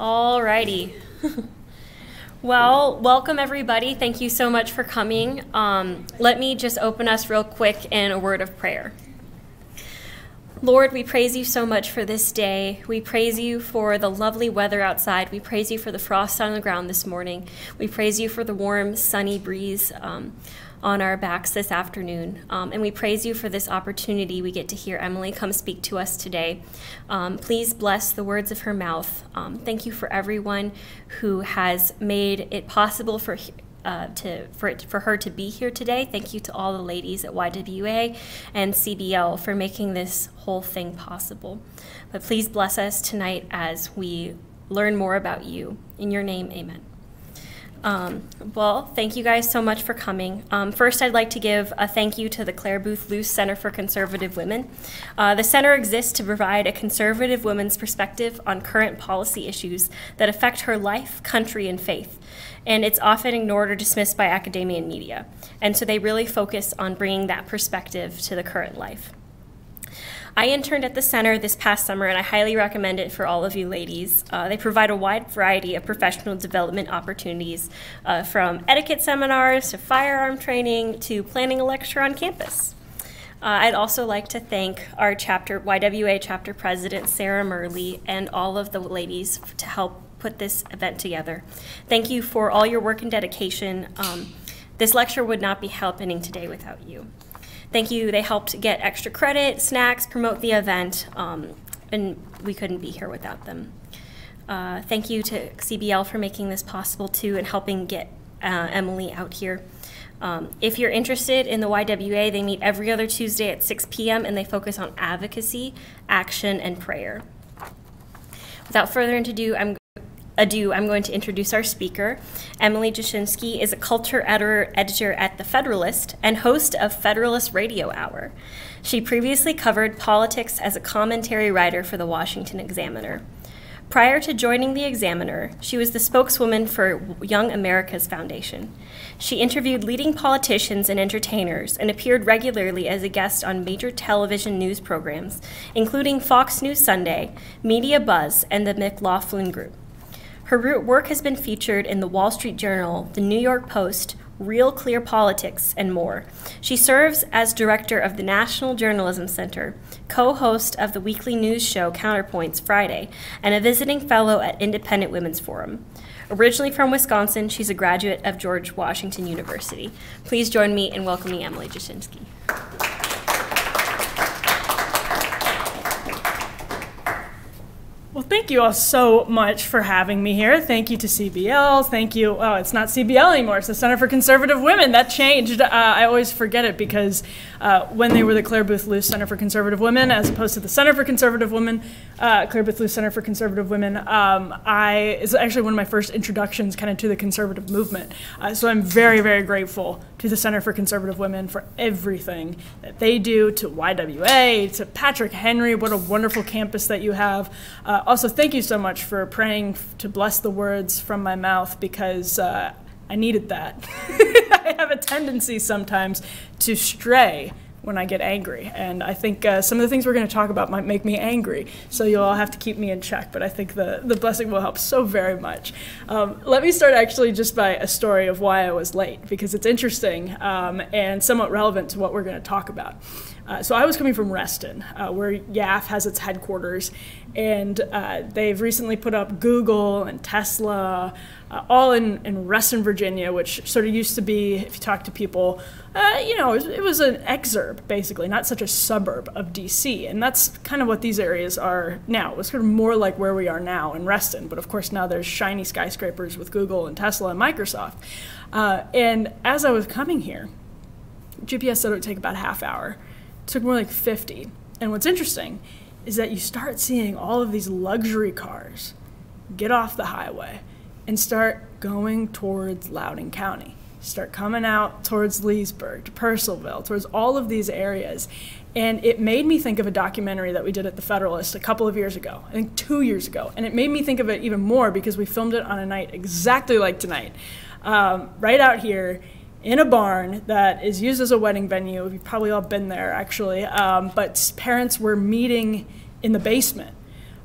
All righty. well, welcome everybody. Thank you so much for coming. Um, let me just open us real quick in a word of prayer. Lord, we praise you so much for this day. We praise you for the lovely weather outside. We praise you for the frost on the ground this morning. We praise you for the warm, sunny breeze. Um, on our backs this afternoon. Um, and we praise you for this opportunity we get to hear Emily come speak to us today. Um, please bless the words of her mouth. Um, thank you for everyone who has made it possible for. Uh, to for it, for her to be here today. Thank you to all the ladies at YWA and CBL for making this whole thing possible. But please bless us tonight as we learn more about you. In your name, amen. Um, well, thank you guys so much for coming. Um, first, I'd like to give a thank you to the Clare Boothe Luce Center for Conservative Women. Uh, the center exists to provide a conservative woman's perspective on current policy issues that affect her life, country, and faith. And it's often ignored or dismissed by academia and media. And so they really focus on bringing that perspective to the current life. I interned at the center this past summer, and I highly recommend it for all of you ladies. Uh, they provide a wide variety of professional development opportunities, uh, from etiquette seminars to firearm training to planning a lecture on campus. Uh, I'd also like to thank our chapter, YWA chapter president, Sarah Murley, and all of the ladies to help put this event together. Thank you for all your work and dedication. Um, this lecture would not be happening today without you. Thank you. They helped get extra credit, snacks, promote the event, um, and we couldn't be here without them. Uh, thank you to CBL for making this possible too and helping get uh, Emily out here. Um, if you're interested in the YWA, they meet every other Tuesday at 6 p.m. and they focus on advocacy, action, and prayer. Without further ado, I'm ado, I'm going to introduce our speaker. Emily Jashinsky is a culture editor, editor at The Federalist and host of Federalist Radio Hour. She previously covered politics as a commentary writer for the Washington Examiner. Prior to joining the Examiner, she was the spokeswoman for Young America's Foundation. She interviewed leading politicians and entertainers and appeared regularly as a guest on major television news programs, including Fox News Sunday, Media Buzz, and the McLaughlin Group. Her work has been featured in the Wall Street Journal, the New York Post, Real Clear Politics, and more. She serves as director of the National Journalism Center, co host of the weekly news show Counterpoints Friday, and a visiting fellow at Independent Women's Forum. Originally from Wisconsin, she's a graduate of George Washington University. Please join me in welcoming Emily Jashinsky. Well, thank you all so much for having me here. Thank you to CBL. Thank you. Oh, it's not CBL anymore. It's the Center for Conservative Women. That changed. Uh, I always forget it because uh, when they were the Clare Boothe Luce Center for Conservative Women, as opposed to the Center for Conservative Women, uh, Clare Boothe Luce Center for Conservative Women, um, I is actually one of my first introductions kind of to the conservative movement. Uh, so I'm very, very grateful to the Center for Conservative Women for everything that they do, to YWA, to Patrick Henry. What a wonderful campus that you have. Uh, also, thank you so much for praying to bless the words from my mouth because uh, I needed that. I have a tendency sometimes to stray when I get angry. And I think uh, some of the things we're going to talk about might make me angry. So you'll all have to keep me in check. But I think the, the blessing will help so very much. Um, let me start actually just by a story of why I was late, because it's interesting um, and somewhat relevant to what we're going to talk about. Uh, so I was coming from Reston, uh, where YAF has its headquarters, and uh, they've recently put up Google and Tesla, uh, all in, in Reston, Virginia, which sort of used to be, if you talk to people, uh, you know, it was, it was, an exurb, basically, not such a suburb of DC. And that's kind of what these areas are now. It was sort of more like where we are now in Reston. But of course, now there's shiny skyscrapers with Google and Tesla and Microsoft. Uh, and as I was coming here, GPS said it would take about a half hour It took more like 50. And what's interesting is that you start seeing all of these luxury cars get off the highway and start going towards Loudoun County. Start coming out towards Leesburg, to Purcellville, towards all of these areas. And it made me think of a documentary that we did at the Federalist a couple of years ago, I think two years ago. And it made me think of it even more because we filmed it on a night exactly like tonight, um, right out here in a barn that is used as a wedding venue. You've probably all been there, actually. Um, but parents were meeting in the basement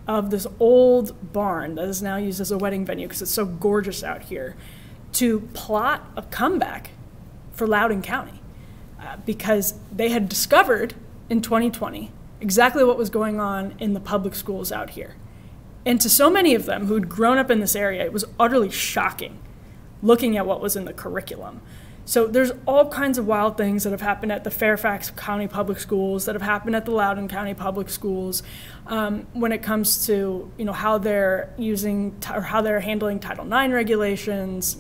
of this old barn that is now used as a wedding venue because it's so gorgeous out here to plot a comeback for Loudoun County uh, because they had discovered in 2020 exactly what was going on in the public schools out here. And to so many of them who had grown up in this area, it was utterly shocking looking at what was in the curriculum. So there's all kinds of wild things that have happened at the Fairfax County Public Schools, that have happened at the Loudoun County Public Schools, um, when it comes to you know how they're using or how they're handling Title IX regulations,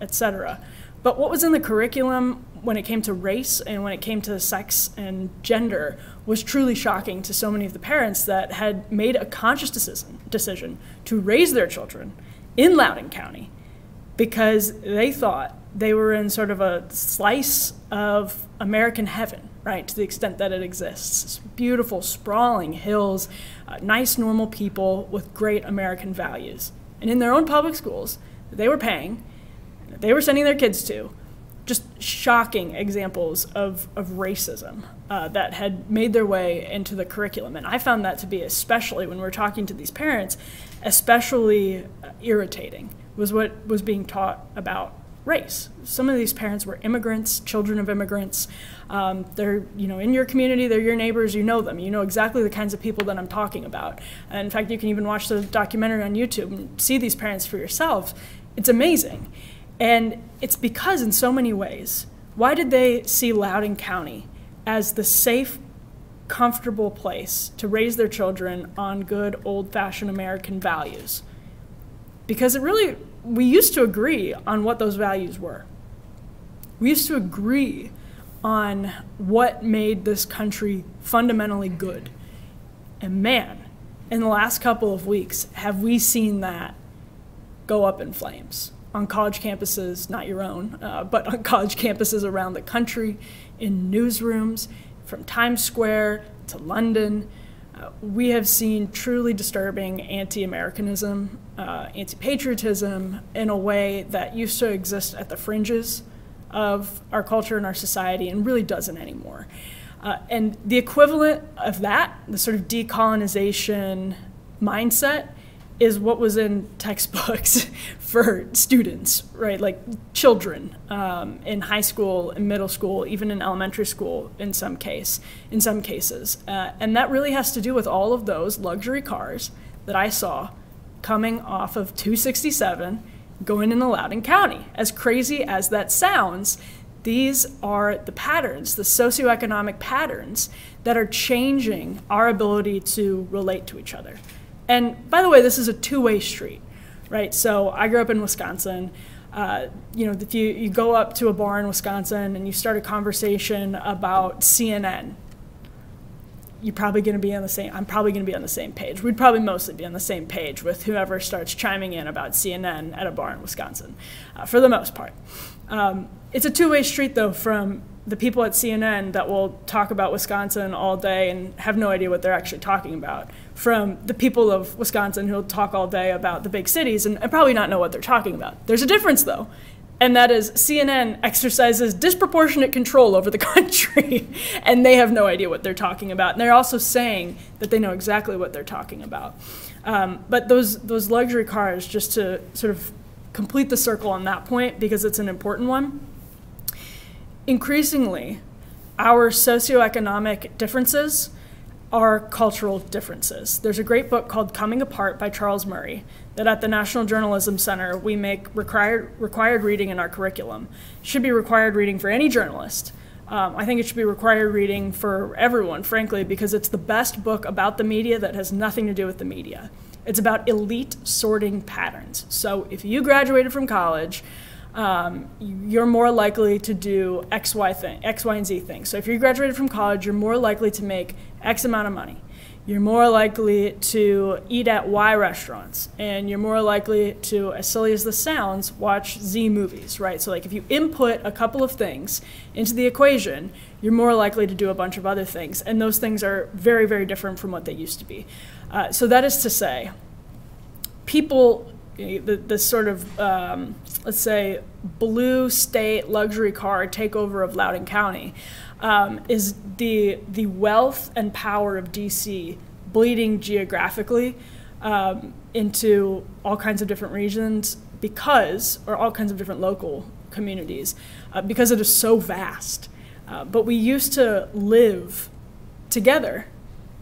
et cetera. But what was in the curriculum when it came to race and when it came to sex and gender was truly shocking to so many of the parents that had made a conscious decision, decision to raise their children in Loudoun County because they thought they were in sort of a slice of American heaven, right, to the extent that it exists. Beautiful, sprawling hills, uh, nice, normal people with great American values. And in their own public schools they were paying, they were sending their kids to, just shocking examples of, of racism uh, that had made their way into the curriculum. And I found that to be, especially when we're talking to these parents, especially uh, irritating, was what was being taught about race. Some of these parents were immigrants, children of immigrants. Um, they're, you know, in your community, they're your neighbors, you know them. You know exactly the kinds of people that I'm talking about. And in fact, you can even watch the documentary on YouTube and see these parents for yourself. It's amazing. And it's because, in so many ways, why did they see Loudoun County as the safe, comfortable place to raise their children on good, old fashioned American values? Because it really we used to agree on what those values were. We used to agree on what made this country fundamentally good. And man, in the last couple of weeks, have we seen that go up in flames on college campuses, not your own, uh, but on college campuses around the country, in newsrooms, from Times Square to London we have seen truly disturbing anti Americanism, uh, anti patriotism in a way that used to exist at the fringes of our culture and our society and really doesn't anymore. Uh, and the equivalent of that, the sort of decolonization mindset, is what was in textbooks for students, right? Like children um, in high school, in middle school, even in elementary school, in some case, in some cases, uh, and that really has to do with all of those luxury cars that I saw coming off of 267 going into Loudoun County. As crazy as that sounds, these are the patterns, the socioeconomic patterns that are changing our ability to relate to each other. And by the way, this is a two-way street, right? So I grew up in Wisconsin. Uh, you know, if you, you go up to a bar in Wisconsin and you start a conversation about CNN, you're probably going to be on the same. I'm probably going to be on the same page. We'd probably mostly be on the same page with whoever starts chiming in about CNN at a bar in Wisconsin, uh, for the most part. Um, it's a two-way street, though, from the people at CNN that will talk about Wisconsin all day and have no idea what they're actually talking about, from the people of Wisconsin who'll talk all day about the big cities and, and probably not know what they're talking about. There's a difference, though, and that is CNN exercises disproportionate control over the country, and they have no idea what they're talking about. And they're also saying that they know exactly what they're talking about. Um, but those those luxury cars, just to sort of complete the circle on that point, because it's an important one increasingly, our socioeconomic differences are cultural differences. There's a great book called Coming Apart by Charles Murray that at the National Journalism Center we make required, required reading in our curriculum. Should be required reading for any journalist. Um, I think it should be required reading for everyone, frankly, because it's the best book about the media that has nothing to do with the media. It's about elite sorting patterns. So if you graduated from college, um, you're more likely to do X, Y thing, X, Y, and Z things. So if you graduated from college, you're more likely to make X amount of money. You're more likely to eat at Y restaurants, and you're more likely to, as silly as this sounds, watch Z movies, right? So like if you input a couple of things into the equation, you're more likely to do a bunch of other things, and those things are very, very different from what they used to be. Uh, so that is to say, people the, the sort of, um, let's say, blue state luxury car takeover of Loudoun County um, is the, the wealth and power of DC bleeding geographically um, into all kinds of different regions because, or all kinds of different local communities, uh, because it is so vast. Uh, but we used to live together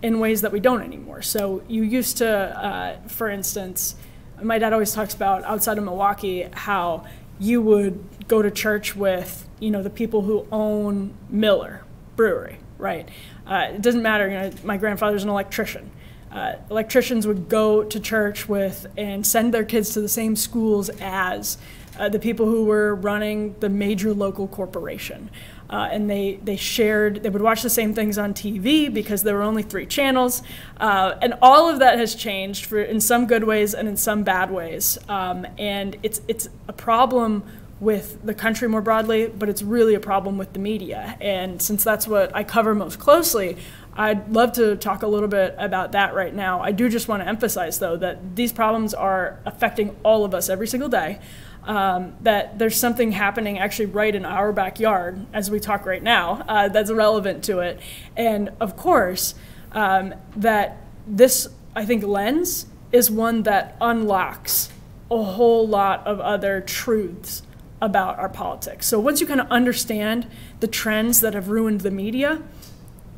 in ways that we don't anymore. So you used to, uh, for instance, my dad always talks about outside of Milwaukee how you would go to church with, you know, the people who own Miller Brewery, right? Uh, it doesn't matter, you know, my grandfather's an electrician. Uh, electricians would go to church with and send their kids to the same schools as uh, the people who were running the major local corporation. Uh, and they, they shared, they would watch the same things on TV because there were only three channels. Uh, and all of that has changed for, in some good ways and in some bad ways. Um, and it's, it's a problem with the country more broadly, but it's really a problem with the media. And since that's what I cover most closely, I'd love to talk a little bit about that right now. I do just want to emphasize, though, that these problems are affecting all of us every single day um, that there's something happening actually right in our backyard as we talk right now uh, that's relevant to it. And of course, um, that this, I think, lens is one that unlocks a whole lot of other truths about our politics. So once you kind of understand the trends that have ruined the media,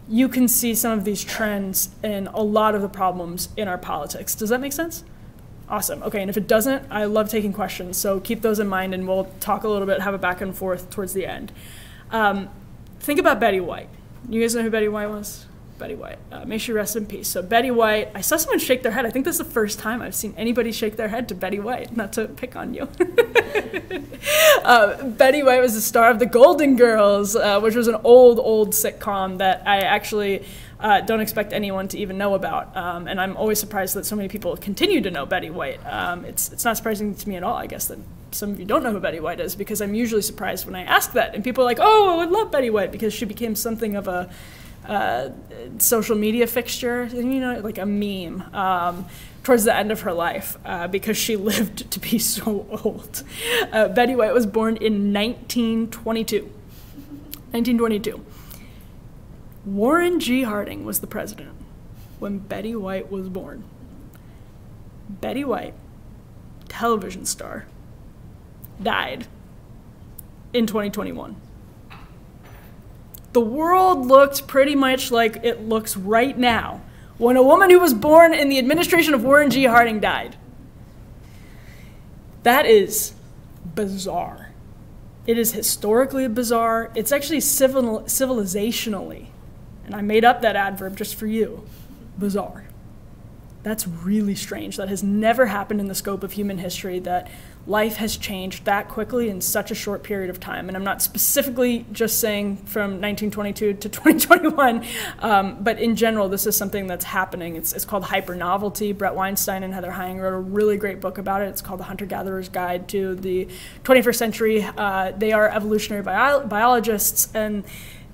you can see some of these trends in a lot of the problems in our politics. Does that make sense? Awesome. Okay, and if it doesn't, I love taking questions, so keep those in mind and we'll talk a little bit, have a back and forth towards the end. Um, think about Betty White. You guys know who Betty White was? Betty White. Uh, may she rest in peace. So Betty White, I saw someone shake their head. I think this is the first time I've seen anybody shake their head to Betty White. Not to pick on you. uh, Betty White was the star of The Golden Girls, uh, which was an old, old sitcom that I actually uh, don't expect anyone to even know about. Um, and I'm always surprised that so many people continue to know Betty White. Um, it's, it's not surprising to me at all, I guess, that some of you don't know who Betty White is, because I'm usually surprised when I ask that. And people are like, oh, I would love Betty White, because she became something of a uh, social media fixture, you know, like a meme. Um, towards the end of her life uh, because she lived to be so old. Uh, Betty White was born in 1922. 1922. Warren G. Harding was the president when Betty White was born. Betty White, television star, died in 2021. The world looked pretty much like it looks right now when a woman who was born in the administration of Warren G. Harding died. That is bizarre. It is historically bizarre. It's actually civil, civilizationally and I made up that adverb just for you. Bizarre. That's really strange. That has never happened in the scope of human history that life has changed that quickly in such a short period of time. And I'm not specifically just saying from 1922 to 2021, um, but in general, this is something that's happening. It's, it's called hypernovelty. Bret Weinstein and Heather Heying wrote a really great book about it. It's called The Hunter Gatherer's Guide to the 21st Century. Uh, they are evolutionary bio biologists, and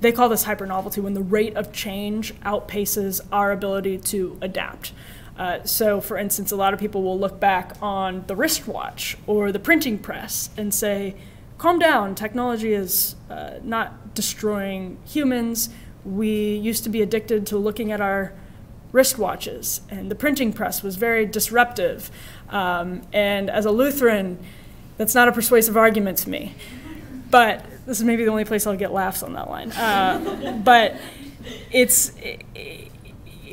they call this hypernovelty when the rate of change outpaces our ability to adapt. Uh, so, for instance, a lot of people will look back on the wristwatch or the printing press and say, calm down, technology is uh, not destroying humans. We used to be addicted to looking at our wristwatches, and the printing press was very disruptive. Um, and as a Lutheran, that's not a persuasive argument to me. But this is maybe the only place I'll get laughs on that line. Uh, but it's it,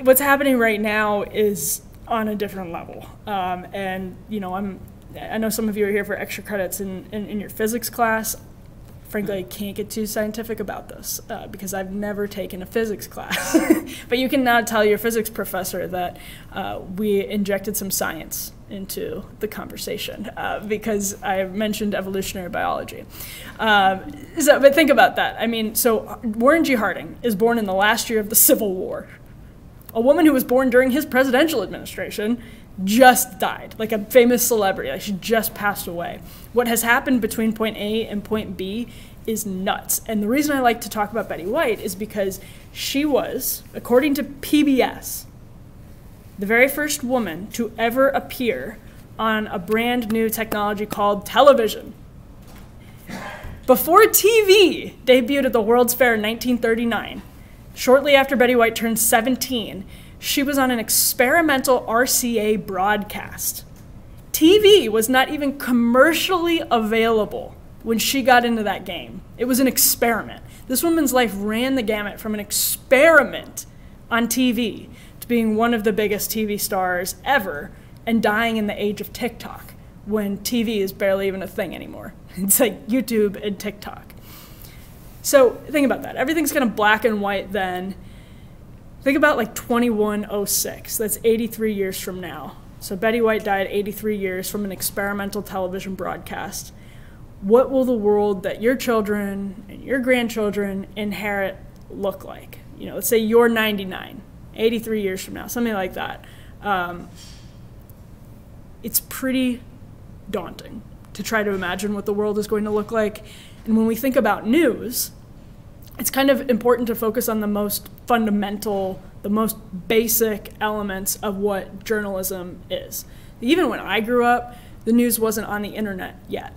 what's happening right now is on a different level. Um, and you know, I'm I know some of you are here for extra credits in, in, in your physics class frankly, I can't get too scientific about this uh, because I've never taken a physics class. but you can now tell your physics professor that uh, we injected some science into the conversation uh, because I mentioned evolutionary biology. Um, so, but think about that. I mean, so Warren G. Harding is born in the last year of the Civil War. A woman who was born during his presidential administration just died, like a famous celebrity. Like she just passed away. What has happened between point A and point B is nuts. And the reason I like to talk about Betty White is because she was, according to PBS, the very first woman to ever appear on a brand new technology called television. Before TV debuted at the World's Fair in 1939, shortly after Betty White turned 17, she was on an experimental RCA broadcast. TV was not even commercially available when she got into that game. It was an experiment. This woman's life ran the gamut from an experiment on TV being one of the biggest TV stars ever and dying in the age of TikTok when TV is barely even a thing anymore. It's like YouTube and TikTok. So think about that. Everything's kind of black and white then. Think about like 2106. That's 83 years from now. So Betty White died 83 years from an experimental television broadcast. What will the world that your children and your grandchildren inherit look like? You know, let's say you're 99, 83 years from now, something like that. Um, it's pretty daunting to try to imagine what the world is going to look like. And when we think about news, it's kind of important to focus on the most fundamental, the most basic elements of what journalism is. Even when I grew up, the news wasn't on the internet yet.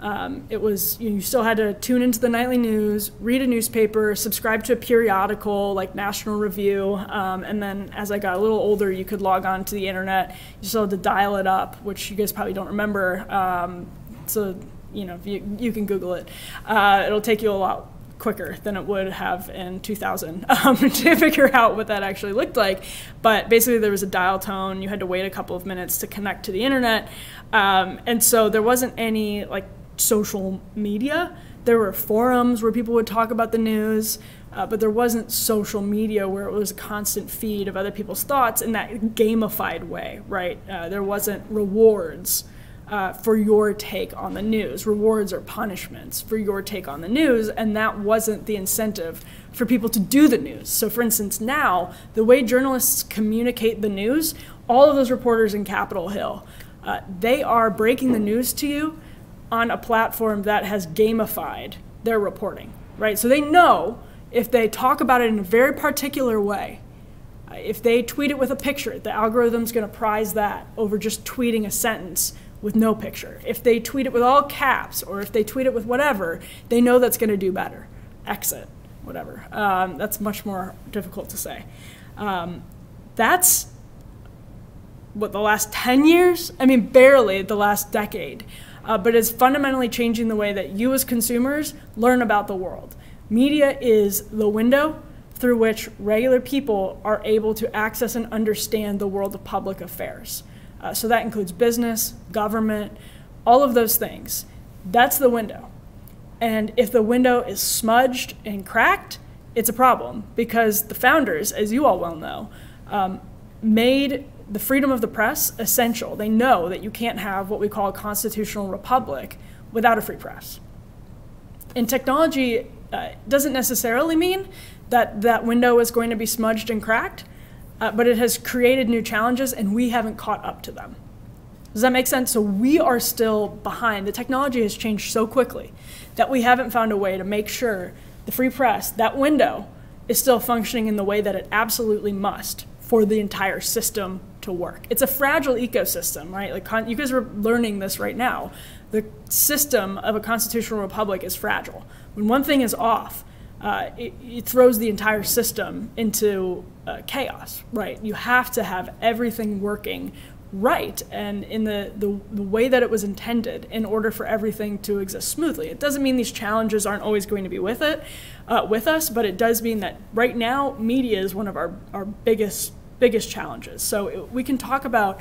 Um, it was you, know, you, still had to tune into the nightly news, read a newspaper, subscribe to a periodical like National Review, um, and then as I got a little older, you could log on to the internet. You still had to dial it up, which you guys probably don't remember. Um, so you know you, you can Google it. Uh, it'll take you a lot quicker than it would have in 2000 um, to figure out what that actually looked like. But basically, there was a dial tone. You had to wait a couple of minutes to connect to the internet, um, and so there wasn't any like social media. There were forums where people would talk about the news, uh, but there wasn't social media where it was a constant feed of other people's thoughts in that gamified way, right? Uh, there wasn't rewards uh, for your take on the news, rewards or punishments for your take on the news, and that wasn't the incentive for people to do the news. So, for instance, now the way journalists communicate the news, all of those reporters in Capitol Hill, uh, they are breaking the news to you on a platform that has gamified their reporting, right? So they know if they talk about it in a very particular way, uh, if they tweet it with a picture, the algorithm's going to prize that over just tweeting a sentence with no picture. If they tweet it with all caps or if they tweet it with whatever, they know that's going to do better. Exit, whatever. Um, that's much more difficult to say. Um, that's what the last 10 years? I mean, barely the last decade uh, but it's fundamentally changing the way that you as consumers learn about the world. Media is the window through which regular people are able to access and understand the world of public affairs. Uh, so that includes business, government, all of those things. That's the window. And if the window is smudged and cracked, it's a problem because the founders, as you all well know, um, made the freedom of the press essential. They know that you can't have what we call a constitutional republic without a free press. And technology uh, doesn't necessarily mean that that window is going to be smudged and cracked, uh, but it has created new challenges and we haven't caught up to them. Does that make sense? So we are still behind. The technology has changed so quickly that we haven't found a way to make sure the free press, that window, is still functioning in the way that it absolutely must for the entire system to work. It's a fragile ecosystem, right? Like you guys are learning this right now. The system of a constitutional republic is fragile. When one thing is off, uh, it, it, throws the entire system into uh, chaos, right? You have to have everything working right and in the, the, the, way that it was intended in order for everything to exist smoothly. It doesn't mean these challenges aren't always going to be with it, uh, with us, but it does mean that right now media is one of our, our biggest biggest challenges. So we can talk about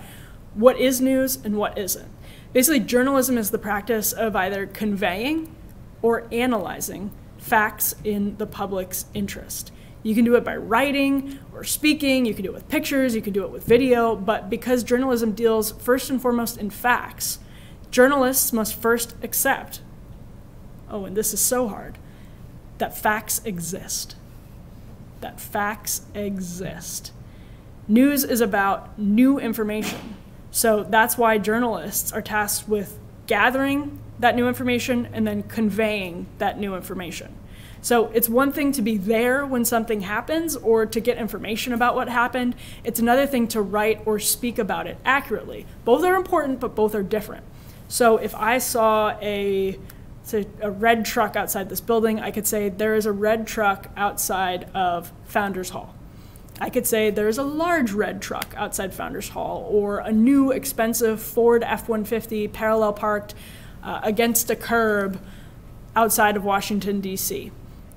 what is news and what isn't. Basically, journalism is the practice of either conveying or analyzing facts in the public's interest. You can do it by writing or speaking, you can do it with pictures, you can do it with video, but because journalism deals first and foremost in facts, journalists must first accept oh, and this is so hard that facts exist. That facts exist. News is about new information. So that's why journalists are tasked with gathering that new information and then conveying that new information. So it's one thing to be there when something happens or to get information about what happened. It's another thing to write or speak about it accurately. Both are important, but both are different. So if I saw a a red truck outside this building, I could say there is a red truck outside of Founders Hall. I could say there's a large red truck outside Founders Hall, or a new expensive Ford F 150 parallel parked uh, against a curb outside of Washington, D.C.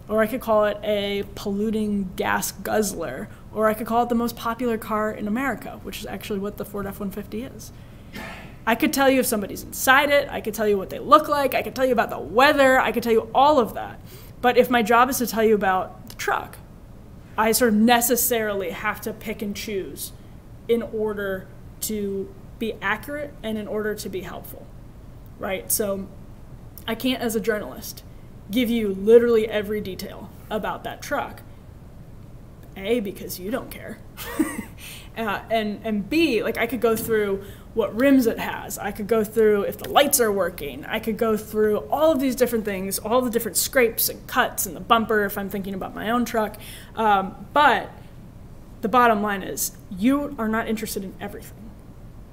Or I could call it a polluting gas guzzler, or I could call it the most popular car in America, which is actually what the Ford F 150 is. I could tell you if somebody's inside it, I could tell you what they look like, I could tell you about the weather, I could tell you all of that. But if my job is to tell you about the truck, I sort of necessarily have to pick and choose in order to be accurate and in order to be helpful, right? So I can't, as a journalist, give you literally every detail about that truck. A, because you don't care. uh, and, and B, like I could go through what rims it has. I could go through if the lights are working. I could go through all of these different things, all the different scrapes and cuts and the bumper if I'm thinking about my own truck. Um, but the bottom line is you are not interested in everything.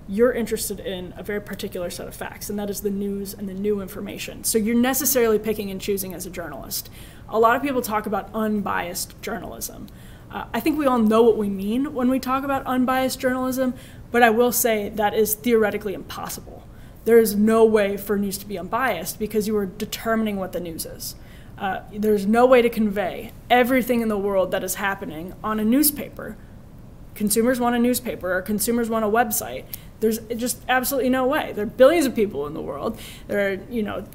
You're interested in a very particular set of facts, and that is the news and the new information. So you're necessarily picking and choosing as a journalist. A lot of people talk about unbiased journalism. Uh, I think we all know what we mean when we talk about unbiased journalism, but I will say that is theoretically impossible. There is no way for news to be unbiased because you are determining what the news is. Uh, there's no way to convey everything in the world that is happening on a newspaper. Consumers want a newspaper or consumers want a website. There's just absolutely no way. There are billions of people in the world. There are, you know,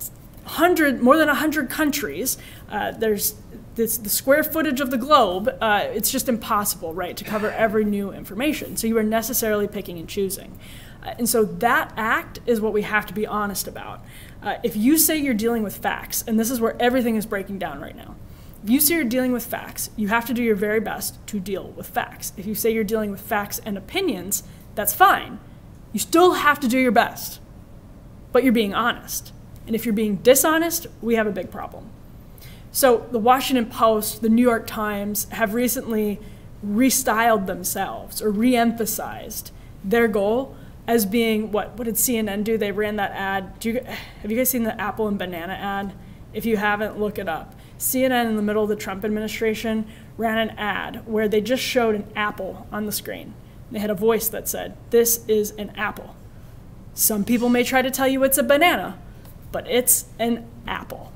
hundred more than hundred countries. Uh, there's this, the square footage of the globe, uh, it's just impossible, right, to cover every new information. So you are necessarily picking and choosing. Uh, and so that act is what we have to be honest about. Uh, if you say you're dealing with facts, and this is where everything is breaking down right now, if you say you're dealing with facts, you have to do your very best to deal with facts. If you say you're dealing with facts and opinions, that's fine. You still have to do your best, but you're being honest. And if you're being dishonest, we have a big problem. So the Washington Post, the New York Times have recently restyled themselves or re-emphasized their goal as being what what did CNN do? They ran that ad. Do you, have you guys seen the apple and banana ad? If you haven't, look it up. CNN in the middle of the Trump administration ran an ad where they just showed an apple on the screen. They had a voice that said, "This is an apple." Some people may try to tell you it's a banana, but it's an apple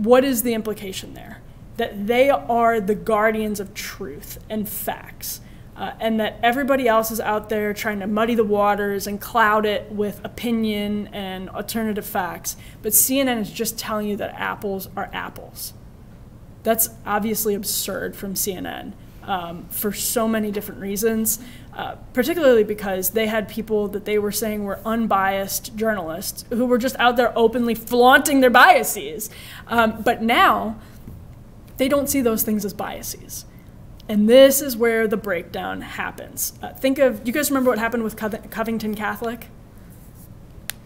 what is the implication there? That they are the guardians of truth and facts. Uh, and that everybody else is out there trying to muddy the waters and cloud it with opinion and alternative facts. But CNN is just telling you that apples are apples. That's obviously absurd from CNN um, for so many different reasons, uh, particularly because they had people that they were saying were unbiased journalists who were just out there openly flaunting their biases. Um, but now, they don't see those things as biases. And this is where the breakdown happens. Uh, think of, you guys remember what happened with Covington Catholic?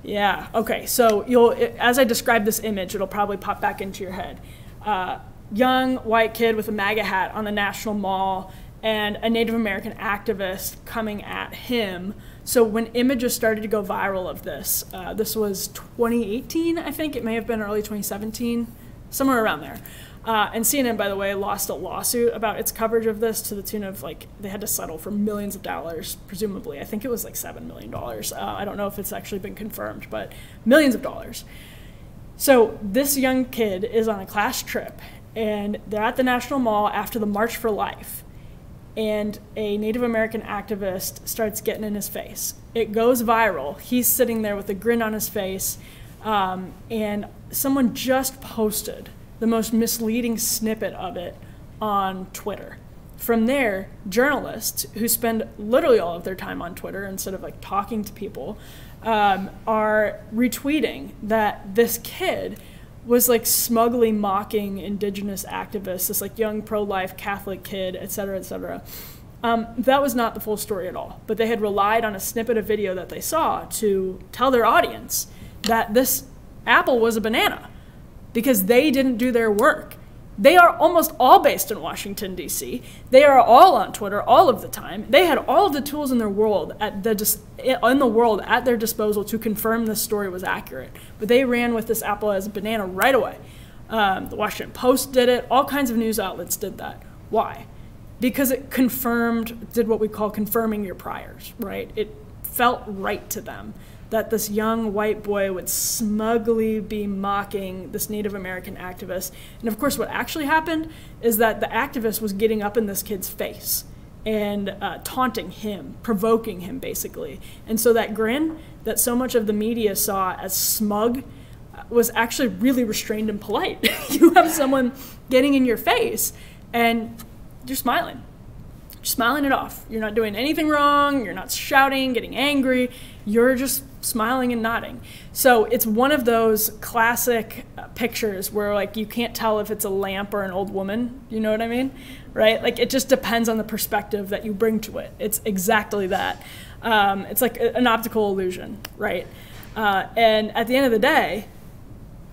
Yeah, okay, so you'll, as I describe this image, it'll probably pop back into your head. Uh, young white kid with a MAGA hat on the National Mall and a Native American activist coming at him. So when images started to go viral of this, uh, this was 2018, I think it may have been early 2017, somewhere around there. Uh, and CNN, by the way, lost a lawsuit about its coverage of this to the tune of like they had to settle for millions of dollars, presumably. I think it was like seven million dollars. Uh, I don't know if it's actually been confirmed, but millions of dollars. So this young kid is on a class trip and they're at the National Mall after the March for Life. And a Native American activist starts getting in his face. It goes viral. He's sitting there with a grin on his face. Um, and someone just posted the most misleading snippet of it on Twitter. From there, journalists who spend literally all of their time on Twitter instead of like talking to people um, are retweeting that this kid was like smugly mocking indigenous activists, this like young pro-life Catholic kid, et cetera, et cetera. Um, that was not the full story at all. But they had relied on a snippet of video that they saw to tell their audience that this apple was a banana because they didn't do their work. They are almost all based in Washington, D.C. They are all on Twitter all of the time. They had all of the tools in their world at the in the world at their disposal to confirm this story was accurate. But they ran with this apple as a banana right away. Um, the Washington Post did it. All kinds of news outlets did that. Why? because it confirmed, did what we call confirming your priors, right? It felt right to them that this young white boy would smugly be mocking this Native American activist. And of course, what actually happened is that the activist was getting up in this kid's face and uh, taunting him, provoking him, basically. And so that grin that so much of the media saw as smug uh, was actually really restrained and polite. you have someone getting in your face and you're smiling. You're smiling it off. You're not doing anything wrong. You're not shouting, getting angry. You're just smiling and nodding. So it's one of those classic uh, pictures where like you can't tell if it's a lamp or an old woman. You know what I mean? Right? Like it just depends on the perspective that you bring to it. It's exactly that. Um, it's like an optical illusion, right? Uh, and at the end of the day,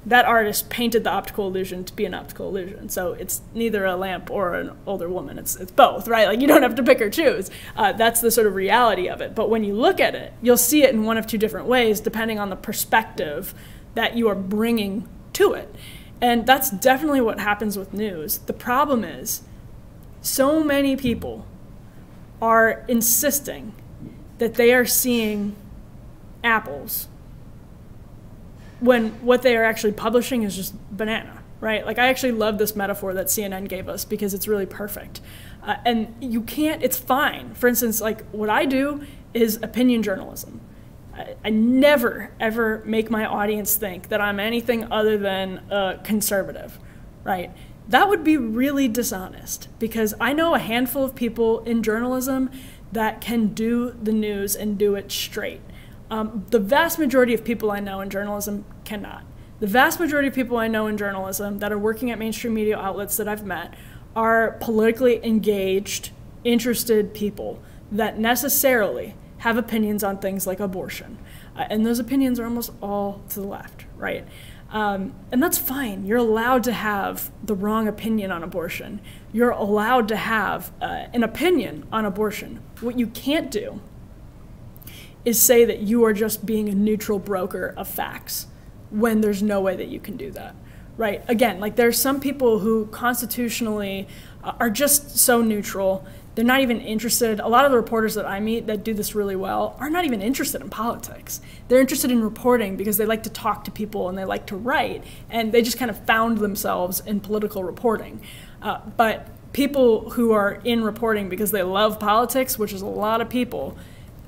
that artist painted the optical illusion to be an optical illusion. So it's neither a lamp or an older woman. It's, it's both, right? Like you don't have to pick or choose. Uh, that's the sort of reality of it. But when you look at it, you'll see it in one of two different ways depending on the perspective that you are bringing to it. And that's definitely what happens with news. The problem is, so many people are insisting that they are seeing apples when what they are actually publishing is just banana, right? Like I actually love this metaphor that CNN gave us because it's really perfect. Uh, and you can't, it's fine. For instance, like what I do is opinion journalism. I, I never, ever make my audience think that I'm anything other than a conservative, right? That would be really dishonest because I know a handful of people in journalism that can do the news and do it straight. Um, the vast majority of people I know in journalism cannot. The vast majority of people I know in journalism that are working at mainstream media outlets that I've met are politically engaged, interested people that necessarily have opinions on things like abortion. Uh, and those opinions are almost all to the left, right? Um, and that's fine. You're allowed to have the wrong opinion on abortion. You're allowed to have uh, an opinion on abortion. What you can't do is say that you are just being a neutral broker of facts when there's no way that you can do that right? Again like there's some people who constitutionally uh, are just so neutral. They're not even interested. A lot of the reporters that i meet that do this really well are not even interested in politics. They're interested in reporting because they like to talk to people and they like to write and they just kind of found themselves in political reporting. Uh, but people who are in reporting because they love politics which is a lot of people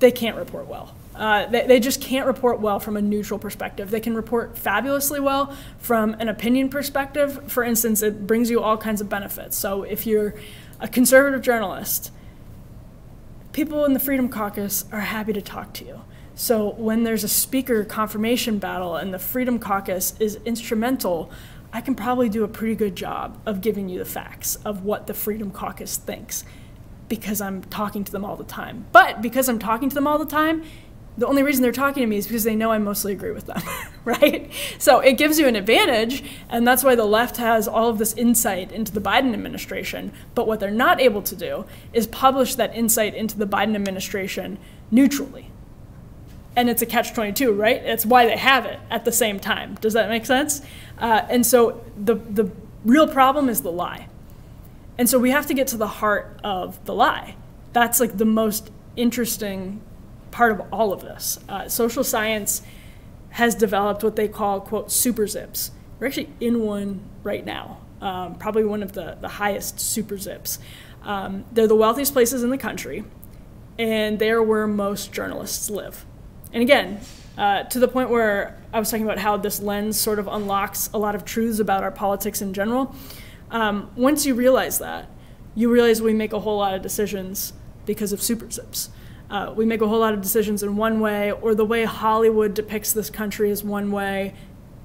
they can't report well. Uh, they, they just can't report well from a neutral perspective. They can report fabulously well from an opinion perspective. For instance, it brings you all kinds of benefits. So if you're a conservative journalist, people in the Freedom Caucus are happy to talk to you. So when there's a speaker confirmation battle and the Freedom Caucus is instrumental, I can probably do a pretty good job of giving you the facts of what the Freedom Caucus thinks because I'm talking to them all the time. But because I'm talking to them all the time, the only reason they're talking to me is because they know I mostly agree with them, right? So it gives you an advantage, and that's why the left has all of this insight into the Biden administration. But what they're not able to do is publish that insight into the Biden administration neutrally. And it's a catch 22, right? It's why they have it at the same time. Does that make sense? Uh, and so the, the real problem is the lie. And so we have to get to the heart of the lie. That's like the most interesting part of all of this. Uh, social science has developed what they call, quote, super zips. We're actually in one right now, um, probably one of the, the highest super zips. Um, they're the wealthiest places in the country, and they're where most journalists live. And again, uh, to the point where I was talking about how this lens sort of unlocks a lot of truths about our politics in general. Um, once you realize that, you realize we make a whole lot of decisions because of super zips. Uh, we make a whole lot of decisions in one way, or the way Hollywood depicts this country is one way.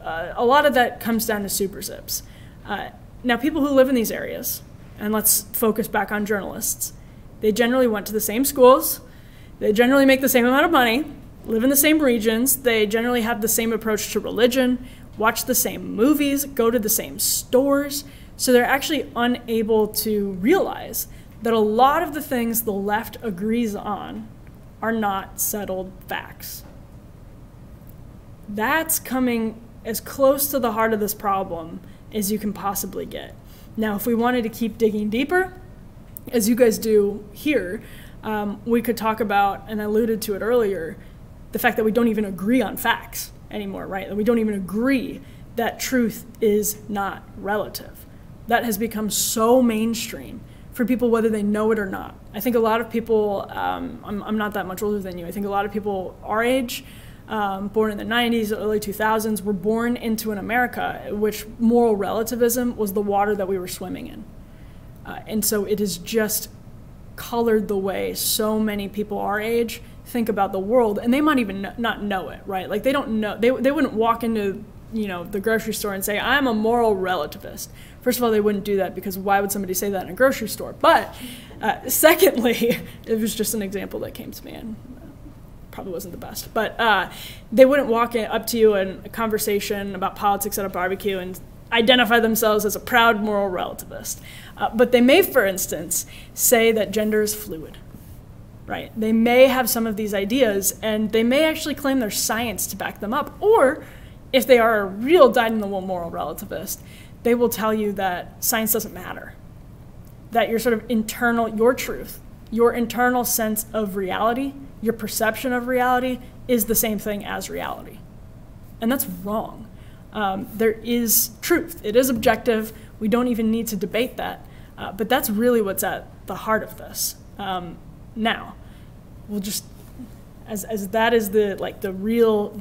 Uh, a lot of that comes down to super zips. Uh, now, people who live in these areas, and let's focus back on journalists, they generally went to the same schools, they generally make the same amount of money, live in the same regions, they generally have the same approach to religion, watch the same movies, go to the same stores. So they're actually unable to realize that a lot of the things the left agrees on are not settled facts. That's coming as close to the heart of this problem as you can possibly get. Now, if we wanted to keep digging deeper, as you guys do here, um, we could talk about, and I alluded to it earlier, the fact that we don't even agree on facts anymore, right? That we don't even agree that truth is not relative. That has become so mainstream for people, whether they know it or not. I think a lot of people, um, I'm, I'm not that much older than you, I think a lot of people our age, um, born in the 90s, early 2000s, were born into an America which moral relativism was the water that we were swimming in. Uh, and so it has just colored the way so many people our age think about the world, and they might even not know it, right? Like they don't know, they, they wouldn't walk into you know the grocery store and say i'm a moral relativist first of all they wouldn't do that because why would somebody say that in a grocery store but uh, secondly it was just an example that came to me and probably wasn't the best but uh, they wouldn't walk in, up to you in a conversation about politics at a barbecue and identify themselves as a proud moral relativist uh, but they may for instance say that gender is fluid right? They may have some of these ideas and they may actually claim there's science to back them up. Or if they are a real dyed in the wool moral relativist, they will tell you that science doesn't matter. That your sort of internal, your truth, your internal sense of reality, your perception of reality is the same thing as reality. And that's wrong. Um, there is truth, it is objective. We don't even need to debate that. Uh, but that's really what's at the heart of this. Um, now, we'll just as as that is the like the real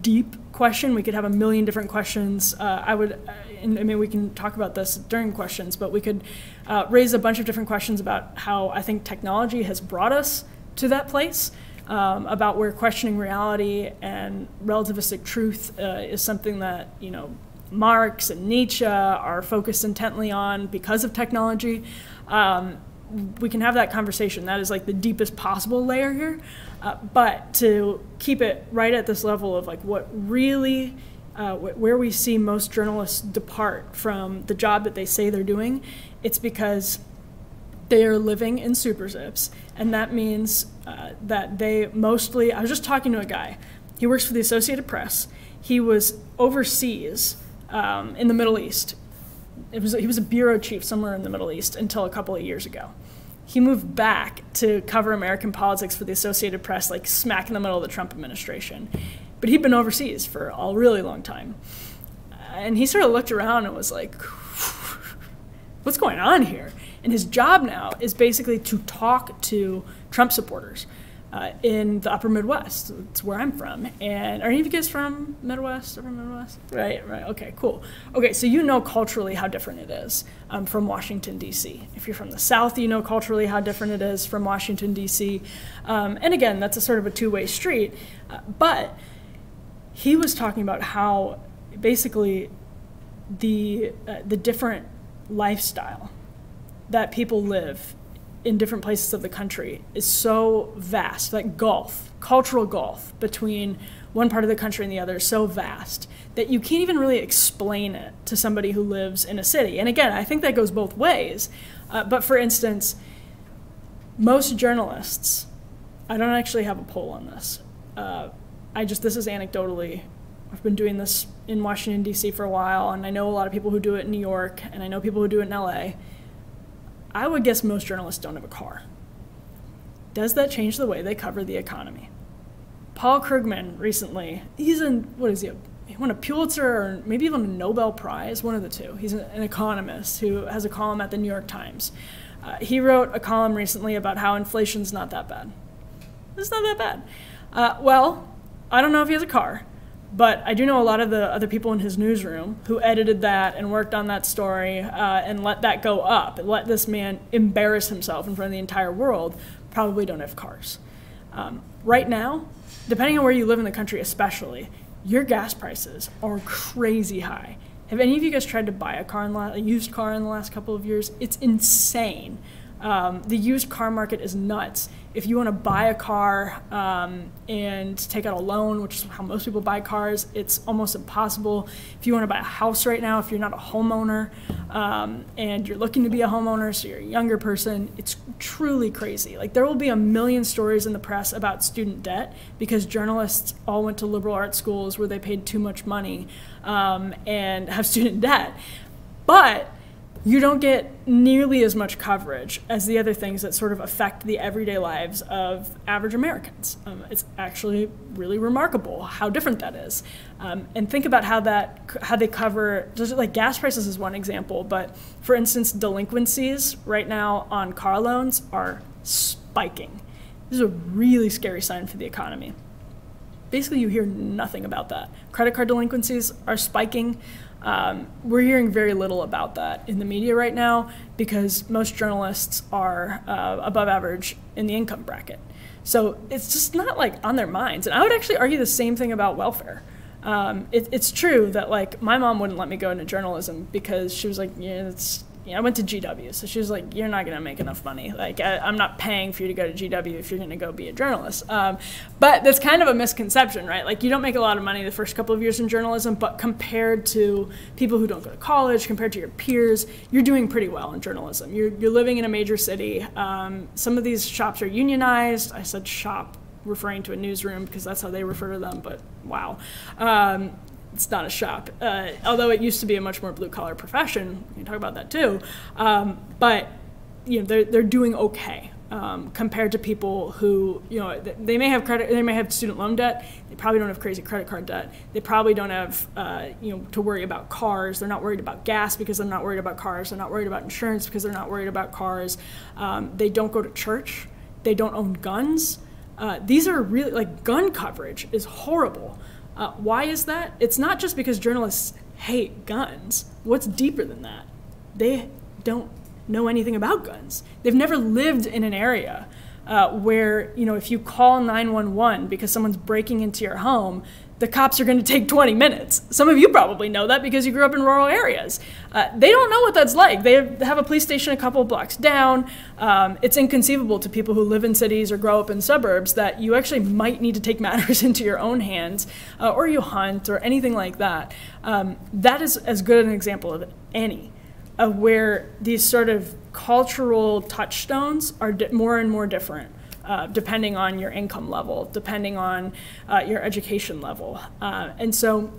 deep question. We could have a million different questions. Uh, I would, uh, I mean, we can talk about this during questions, but we could uh, raise a bunch of different questions about how I think technology has brought us to that place. Um, about where questioning reality and relativistic truth uh, is something that you know Marx and Nietzsche are focused intently on because of technology. Um, we can have that conversation. That is like the deepest possible layer here. Uh, but to keep it right at this level of like what really, uh, where we see most journalists depart from the job that they say they're doing, it's because they are living in super zips. And that means uh, that they mostly, I was just talking to a guy, he works for the Associated Press. He was overseas um, in the Middle East it was he was a bureau chief somewhere in the Middle East until a couple of years ago. He moved back to cover American politics for the Associated Press, like smack in the middle of the Trump administration. But he'd been overseas for a really long time. And he sort of looked around and was like, what's going on here? And his job now is basically to talk to Trump supporters uh, in the upper Midwest. It's where I'm from. And are any of you guys from Midwest, upper Midwest? Right, right. Okay, cool. Okay, so you know culturally how different it is um, from Washington, D.C. If you're from the South, you know culturally how different it is from Washington, D.C. Um, and again, that's a sort of a two way street. Uh, but he was talking about how basically the, uh, the different lifestyle that people live in different places of the country is so vast, like gulf, cultural gulf between one part of the country and the other is so vast that you can't even really explain it to somebody who lives in a city. And again, I think that goes both ways. Uh, but for instance, most journalists, I don't actually have a poll on this. Uh, I just, this is anecdotally, I've been doing this in Washington, D.C. for a while, and I know a lot of people who do it in New York, and I know people who do it in L.A. I would guess most journalists don't have a car. Does that change the way they cover the economy? Paul Krugman recently, he's in, what is he, he won a Pulitzer or maybe even a Nobel Prize, one of the two. He's an economist who has a column at the New York Times. Uh, he wrote a column recently about how inflation's not that bad. It's not that bad. Uh, well, I don't know if he has a car, but I do know a lot of the other people in his newsroom who edited that and worked on that story uh, and let that go up and let this man embarrass himself in front of the entire world probably don't have cars. Um, right now, depending on where you live in the country, especially, your gas prices are crazy high. Have any of you guys tried to buy a car in la- a used car in the last couple of years? It's insane. Um, the used car market is nuts if you want to buy a car um, and take out a loan, which is how most people buy cars, it's almost impossible. If you want to buy a house right now, if you're not a homeowner um, and you're looking to be a homeowner, so you're a younger person, it's truly crazy. Like there will be a million stories in the press about student debt because journalists all went to liberal arts schools where they paid too much money um, and have student debt. But you don't get nearly as much coverage as the other things that sort of affect the everyday lives of average Americans. Um, it's actually really remarkable how different that is. Um, and think about how that how they cover just like gas prices is one example, but for instance, delinquencies right now on car loans are spiking. This is a really scary sign for the economy. Basically, you hear nothing about that. Credit card delinquencies are spiking. Um, we're hearing very little about that in the media right now because most journalists are uh, above average in the income bracket. So it's just not like on their minds. And I would actually argue the same thing about welfare. Um, it, it's true that like my mom wouldn't let me go into journalism because she was like, yeah, it's I went to GW, so she was like, "You're not gonna make enough money. Like, I, am not paying for you to go to GW if you're gonna go be a journalist." Um, but that's kind of a misconception, right? Like, you don't make a lot of money the first couple of years in journalism, but compared to people who don't go to college, compared to your peers, you're doing pretty well in journalism. You're you're living in a major city. Um, some of these shops are unionized. I said shop referring to a newsroom because that's how they refer to them, but wow. Um, it's not a shop. Uh, although it used to be a much more blue collar profession, we can talk about that too. Um, but you know, they're they're doing okay um, compared to people who you know they may have credit, they may have student loan debt. They probably don't have crazy credit card debt. They probably don't have uh, you know to worry about cars. They're not worried about gas because they're not worried about cars. They're not worried about insurance because they're not worried about cars. Um, they don't go to church. They don't own guns. Uh, these are really like gun coverage is horrible. Uh, why is that? It's not just because journalists hate guns. What's deeper than that? They don't know anything about guns. They've never lived in an area uh, where, you know, if you call 911 because someone's breaking into your home, the cops are going to take 20 minutes. Some of you probably know that because you grew up in rural areas. Uh, they don't know what that's like. They have a police station a couple blocks down. Um, it's inconceivable to people who live in cities or grow up in suburbs that you actually might need to take matters into your own hands uh, or you hunt or anything like that. Um, that is as good an example of any of where these sort of cultural touchstones are more and more different uh, depending on your income level, depending on uh, your education level. Uh, and so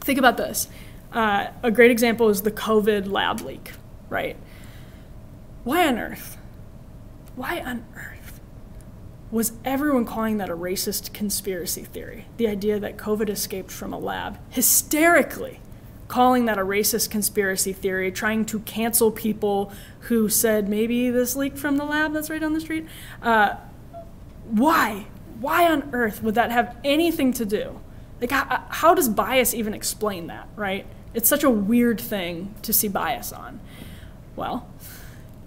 think about this. Uh, a great example is the COVID lab leak, right? Why on earth? Why on earth was everyone calling that a racist conspiracy theory? The idea that COVID escaped from a lab hysterically calling that a racist conspiracy theory, trying to cancel people who said maybe this leaked from the lab that's right on the street. Uh, why? Why on earth would that have anything to do? Like, how, how does bias even explain that, right? It's such a weird thing to see bias on. Well,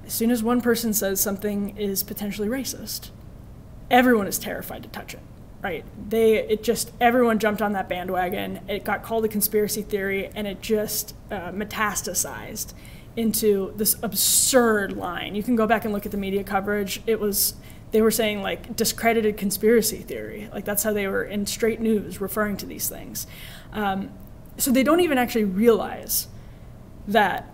as soon as one person says something is potentially racist, everyone is terrified to touch it, right? They, it just, everyone jumped on that bandwagon. It got called a conspiracy theory, and it just uh, metastasized into this absurd line. You can go back and look at the media coverage. It was they were saying like discredited conspiracy theory. Like that's how they were in straight news referring to these things. Um, so they don't even actually realize that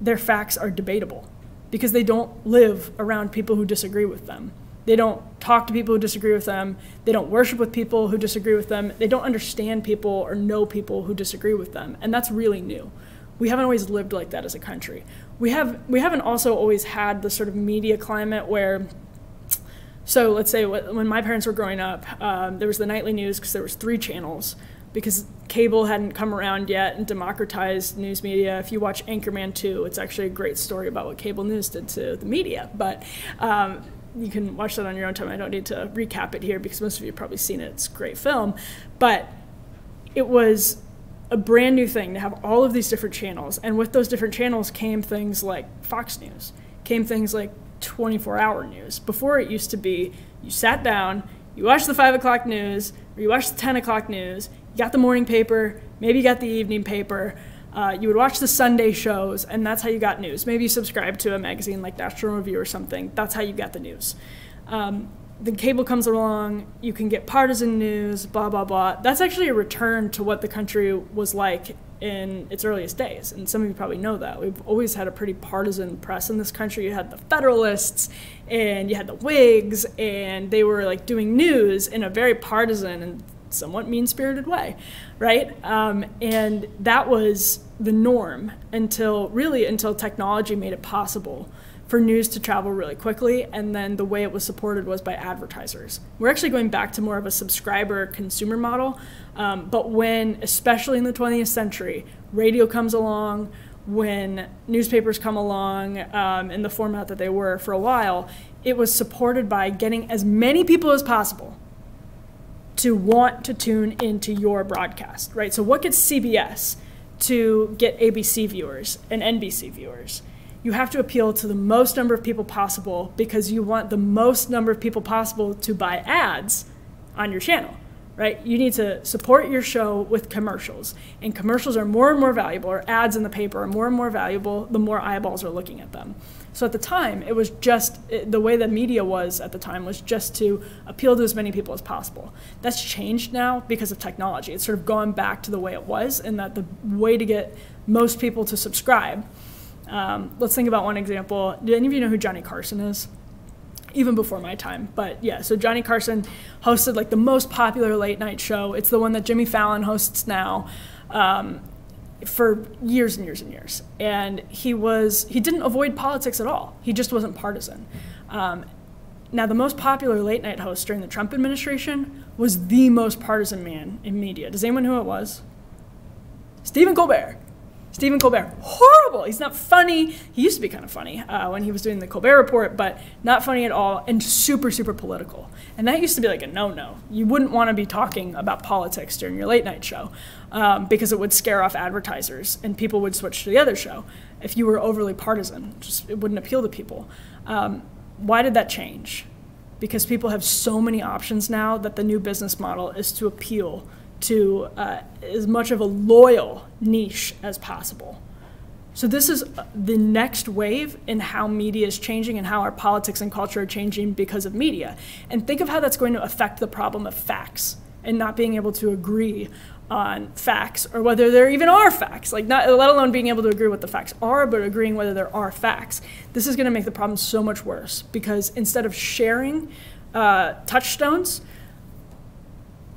their facts are debatable because they don't live around people who disagree with them. They don't talk to people who disagree with them. They don't worship with people who disagree with them. They don't understand people or know people who disagree with them. And that's really new. We haven't always lived like that as a country. We have we haven't also always had the sort of media climate where so let's say when my parents were growing up, um, there was the nightly news because there was three channels because cable hadn't come around yet and democratized news media. If you watch Anchorman 2, it's actually a great story about what cable news did to the media. But um, you can watch that on your own time. I don't need to recap it here because most of you have probably seen it. It's a great film. But it was a brand new thing to have all of these different channels. And with those different channels came things like Fox News, came things like 24 hour news. Before it used to be you sat down, you watched the 5 o'clock news, or you watched the 10 o'clock news, you got the morning paper, maybe you got the evening paper. Uh, you would watch the Sunday shows, and that's how you got news. Maybe you subscribed to a magazine like National Review or something. That's how you got the news. Um, the cable comes along, you can get partisan news, blah, blah, blah. That's actually a return to what the country was like in its earliest days. And some of you probably know that. We've always had a pretty partisan press in this country. You had the Federalists and you had the Whigs, and they were like doing news in a very partisan and somewhat mean spirited way, right? Um, and that was the norm until really until technology made it possible for news to travel really quickly, and then the way it was supported was by advertisers. We're actually going back to more of a subscriber consumer model, um, but when, especially in the 20th century, radio comes along, when newspapers come along um, in the format that they were for a while, it was supported by getting as many people as possible to want to tune into your broadcast, right? So, what gets CBS to get ABC viewers and NBC viewers? You have to appeal to the most number of people possible because you want the most number of people possible to buy ads on your channel right? You need to support your show with commercials. And commercials are more and more valuable, or ads in the paper are more and more valuable the more eyeballs are looking at them. So at the time, it was just it, the way that media was at the time was just to appeal to as many people as possible. That's changed now because of technology. It's sort of gone back to the way it was, and that the way to get most people to subscribe. Um, let's think about one example. Do any of you know who Johnny Carson is? even before my time. But yeah, so Johnny Carson hosted like the most popular late night show. It's the one that Jimmy Fallon hosts now. Um, for years and years and years, and he was he didn't avoid politics at all. He just wasn't partisan. Um, now, the most popular late night host during the Trump administration was the most partisan man in media. Does anyone know who it was? Stephen Colbert. Stephen Colbert, horrible. He's not funny. He used to be kind of funny uh, when he was doing the Colbert Report, but not funny at all and super, super political. And that used to be like a no no. You wouldn't want to be talking about politics during your late night show um, because it would scare off advertisers and people would switch to the other show if you were overly partisan. Just, it wouldn't appeal to people. Um, why did that change? Because people have so many options now that the new business model is to appeal to uh, as much of a loyal niche as possible. So this is uh, the next wave in how media is changing and how our politics and culture are changing because of media. And think of how that's going to affect the problem of facts and not being able to agree on facts or whether there even are facts like not let alone being able to agree what the facts are but agreeing whether there are facts this is going to make the problem so much worse because instead of sharing uh, touchstones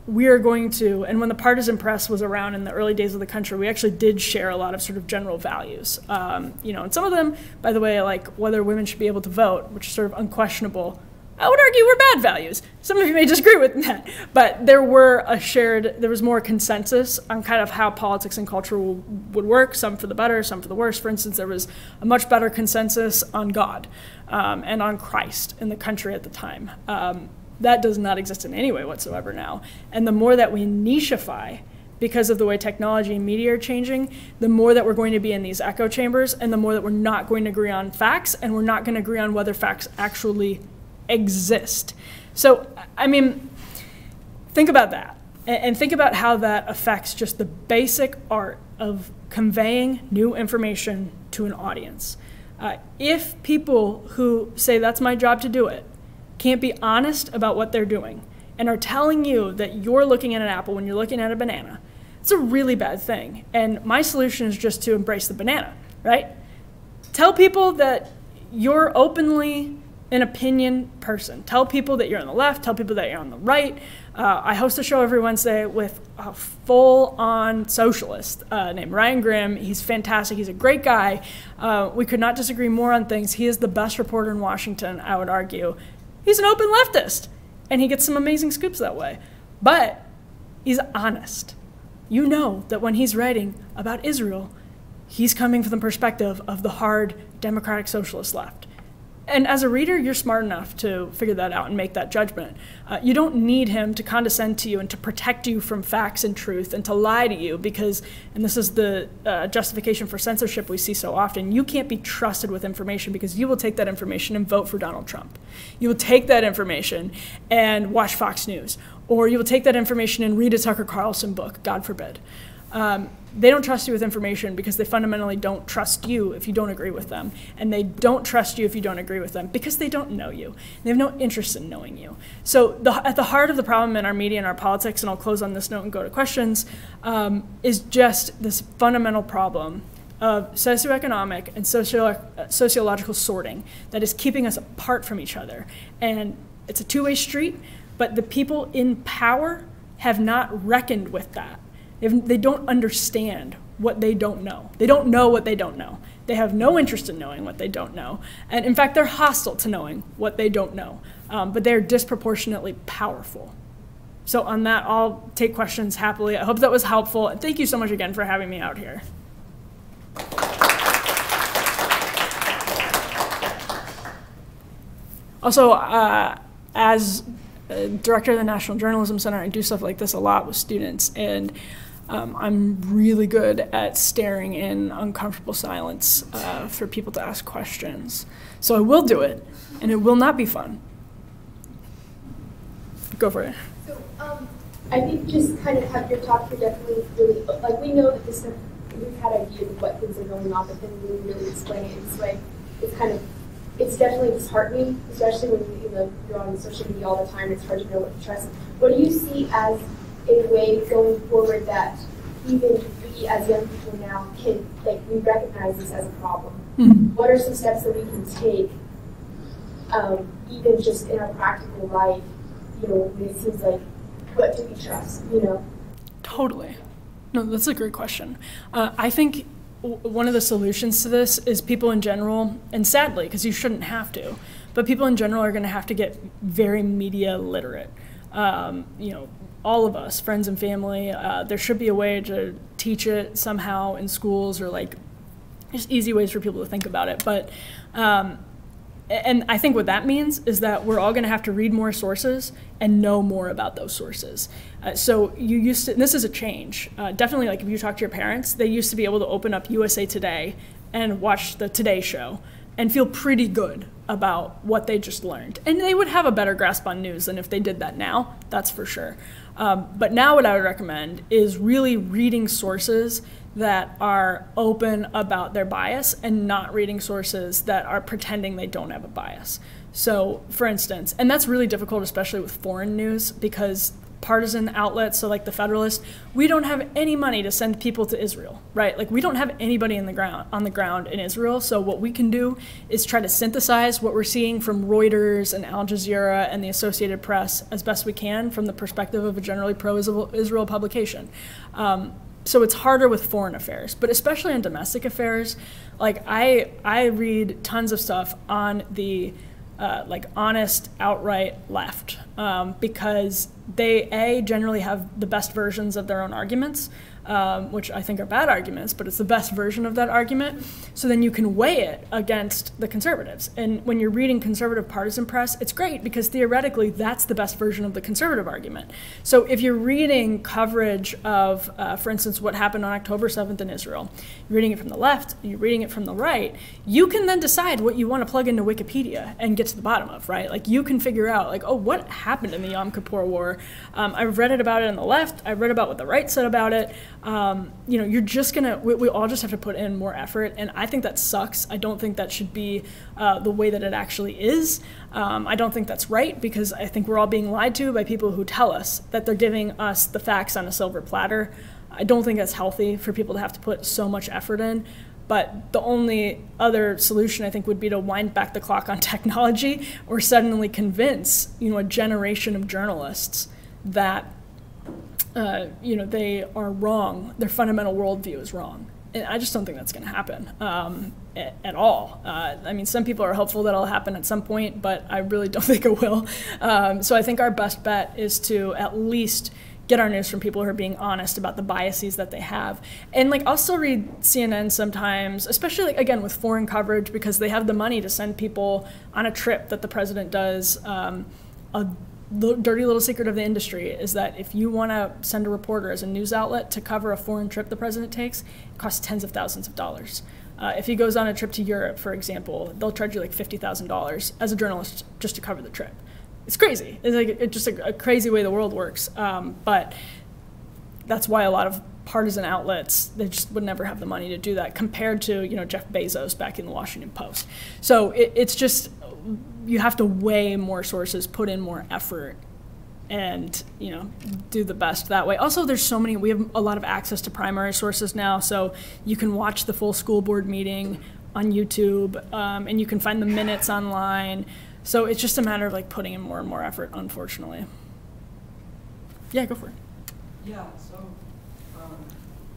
we are going to, and when the partisan press was around in the early days of the country, we actually did share a lot of sort of general values. Um, you know, and some of them, by the way, like whether women should be able to vote, which is sort of unquestionable. I would argue were bad values. Some of you may disagree with that, but there were a shared, there was more consensus on kind of how politics and culture will, would work, some for the better, some for the worse. For instance, there was a much better consensus on God um, and on Christ in the country at the time. Um, that does not exist in any way whatsoever now. And the more that we nicheify, because of the way technology and media are changing, the more that we're going to be in these echo chambers, and the more that we're not going to agree on facts, and we're not going to agree on whether facts actually exist. So, I mean, think about that. And think about how that affects just the basic art of conveying new information to an audience. Uh, if people who say that's my job to do it can't be honest about what they're doing and are telling you that you're looking at an apple when you're looking at a banana, it's a really bad thing. And my solution is just to embrace the banana, right? Tell people that you're openly an opinion person. Tell people that you're on the left, tell people that you're on the right. Uh, I host a show every Wednesday with a full on socialist uh, named Ryan Grim. He's fantastic, he's a great guy. Uh, we could not disagree more on things. He is the best reporter in Washington, I would argue. He's an open leftist, and he gets some amazing scoops that way. But he's honest. You know that when he's writing about Israel, he's coming from the perspective of the hard democratic socialist left. And as a reader, you're smart enough to figure that out and make that judgment. Uh, you don't need him to condescend to you and to protect you from facts and truth and to lie to you because, and this is the uh, justification for censorship we see so often, you can't be trusted with information because you will take that information and vote for Donald Trump. You will take that information and watch Fox News, or you will take that information and read a Tucker Carlson book, God forbid. Um, they don't trust you with information because they fundamentally don't trust you if you don't agree with them. And they don't trust you if you don't agree with them because they don't know you. They have no interest in knowing you. So, the, at the heart of the problem in our media and our politics, and I'll close on this note and go to questions, um, is just this fundamental problem of socioeconomic and socio- sociological sorting that is keeping us apart from each other. And it's a two way street, but the people in power have not reckoned with that. They don't understand what they don't know. They don't know what they don't know. They have no interest in knowing what they don't know. And in fact, they're hostile to knowing what they don't know. Um, but they're disproportionately powerful. So, on that, I'll take questions happily. I hope that was helpful. And thank you so much again for having me out here. Also, uh, as director of the National Journalism Center, I do stuff like this a lot with students, and um, I'm really good at staring in uncomfortable silence uh, for people to ask questions. So I will do it, and it will not be fun. Go for it. So um, I think just kind of have your talk here definitely really, like we know that this stuff, we've had ideas of what things are going on, but then really, really explain it in this way, it's kind of it's definitely disheartening, especially when you know you're on social media all the time. It's hard to know what to trust. What do you see as a way going forward that even we as young people now can like we recognize this as a problem? Mm-hmm. What are some steps that we can take, um, even just in our practical life? You know, when it seems like what do we trust? You know. Totally. No, that's a great question. Uh, I think one of the solutions to this is people in general, and sadly, because you shouldn't have to, but people in general are going to have to get very media literate. Um, you know, all of us, friends and family, uh, there should be a way to teach it somehow in schools or like just easy ways for people to think about it. But um, and I think what that means is that we're all going to have to read more sources and know more about those sources. Uh, so you used to, this is a change. Uh, definitely, like if you talk to your parents, they used to be able to open up USA Today and watch the Today Show and feel pretty good about what they just learned. And they would have a better grasp on news than if they did that now, that's for sure. Um, but now, what I would recommend is really reading sources that are open about their bias and not reading sources that are pretending they don't have a bias. So, for instance, and that's really difficult, especially with foreign news, because partisan outlets, so like the Federalist, we don't have any money to send people to Israel, right? Like we don't have anybody in the ground on the ground in Israel. So what we can do is try to synthesize what we're seeing from Reuters and Al Jazeera and the Associated Press as best we can from the perspective of a generally pro-Israel publication. Um, so it's harder with foreign affairs, but especially in domestic affairs, like I I read tons of stuff on the uh, like honest, outright left um, because they a generally have the best versions of their own arguments um, which I think are bad arguments, but it's the best version of that argument. So then you can weigh it against the conservatives. And when you're reading conservative partisan press, it's great because theoretically that's the best version of the conservative argument. So if you're reading coverage of, uh, for instance, what happened on October 7th in Israel, you're reading it from the left, you're reading it from the right, you can then decide what you want to plug into Wikipedia and get to the bottom of, right? Like you can figure out, like, oh, what happened in the Yom Kippur War? Um, I've read it about it on the left, I've read about what the right said about it um, you know, you're just gonna, we, we, all just have to put in more effort. And I think that sucks. I don't think that should be uh, the way that it actually is. Um, I don't think that's right because I think we're all being lied to by people who tell us that they're giving us the facts on a silver platter. I don't think that's healthy for people to have to put so much effort in. But the only other solution I think would be to wind back the clock on technology or suddenly convince, you know, a generation of journalists that uh, you know, they are wrong. Their fundamental worldview is wrong. And I just don't think that's going to happen um, at, at, all. Uh, I mean, some people are hopeful that it'll happen at some point, but I really don't think it will. Um, so I think our best bet is to at least get our news from people who are being honest about the biases that they have. And like I'll still read CNN sometimes, especially like, again with foreign coverage because they have the money to send people on a trip that the president does. Um, a dirty little secret of the industry is that if you want to send a reporter as a news outlet to cover a foreign trip the president takes, it costs tens of thousands of dollars. Uh, if he goes on a trip to Europe, for example, they'll charge you like fifty thousand dollars as a journalist just to cover the trip. It's crazy. It's like it's just a, a crazy way the world works. Um, but that's why a lot of partisan outlets they just would never have the money to do that compared to you know Jeff Bezos back in the Washington Post. So it, it's just you have to weigh more sources, put in more effort, and you know do the best that way. Also, there's so many. We have a lot of access to primary sources now, so you can watch the full school board meeting on YouTube, um, and you can find the minutes online. So it's just a matter of like putting in more and more effort. Unfortunately. Yeah, go for it. Yeah, so um,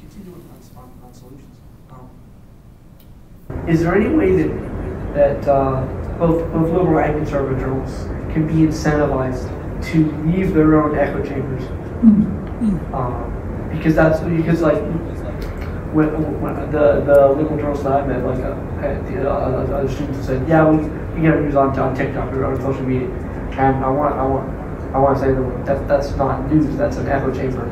continuing on, on, on solutions. Um, is there any way that that uh, both both liberal and conservative journalists can be incentivized to leave their own echo chambers? Mm-hmm. Um, because that's because like when, when the the liberal journalists that I met, like uh, the, uh, other students said, yeah, we, we get our news on, on TikTok or on social media, and I want I want I want to say that, that that's not news. That's an echo chamber.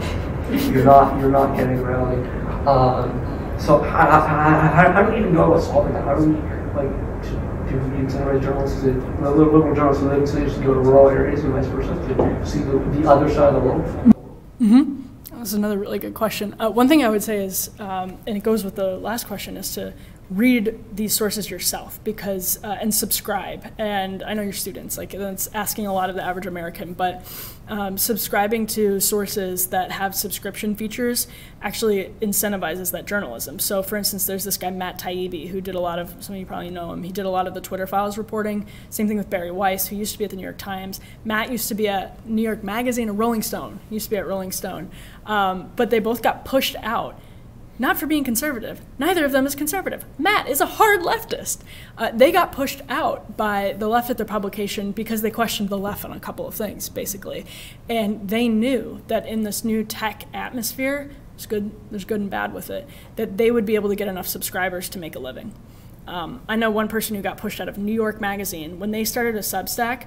you're not you're not getting reality. Um, so how, how, how, how, do we even go about solving that? How do we like do we incentivize journalists? Is it liberal journalists in cities to go to rural areas and vice versa to see the, the other side of the world? Mm-hmm. That's another really good question. Uh, one thing I would say is, um, and it goes with the last question, is to read these sources yourself because uh, and subscribe. And i know your students like that's asking a lot of the average american but um, subscribing to sources that have subscription features actually incentivizes that journalism. So for instance there's this guy matt taibbi who did a lot of some of you probably know him. He did a lot of the twitter files reporting. Same thing with bari weiss who used to be at the new york times. Matt used to be at new york magazine or rolling stone used to be at rolling stone. Um, but they both got pushed out not for being conservative. Neither of them is conservative. Matt is a hard leftist. Uh, they got pushed out by the left at their publication because they questioned the left on a couple of things, basically. And they knew that in this new tech atmosphere, there's good, there's good and bad with it, that they would be able to get enough subscribers to make a living. Um, I know one person who got pushed out of New York Magazine. When they started a Substack,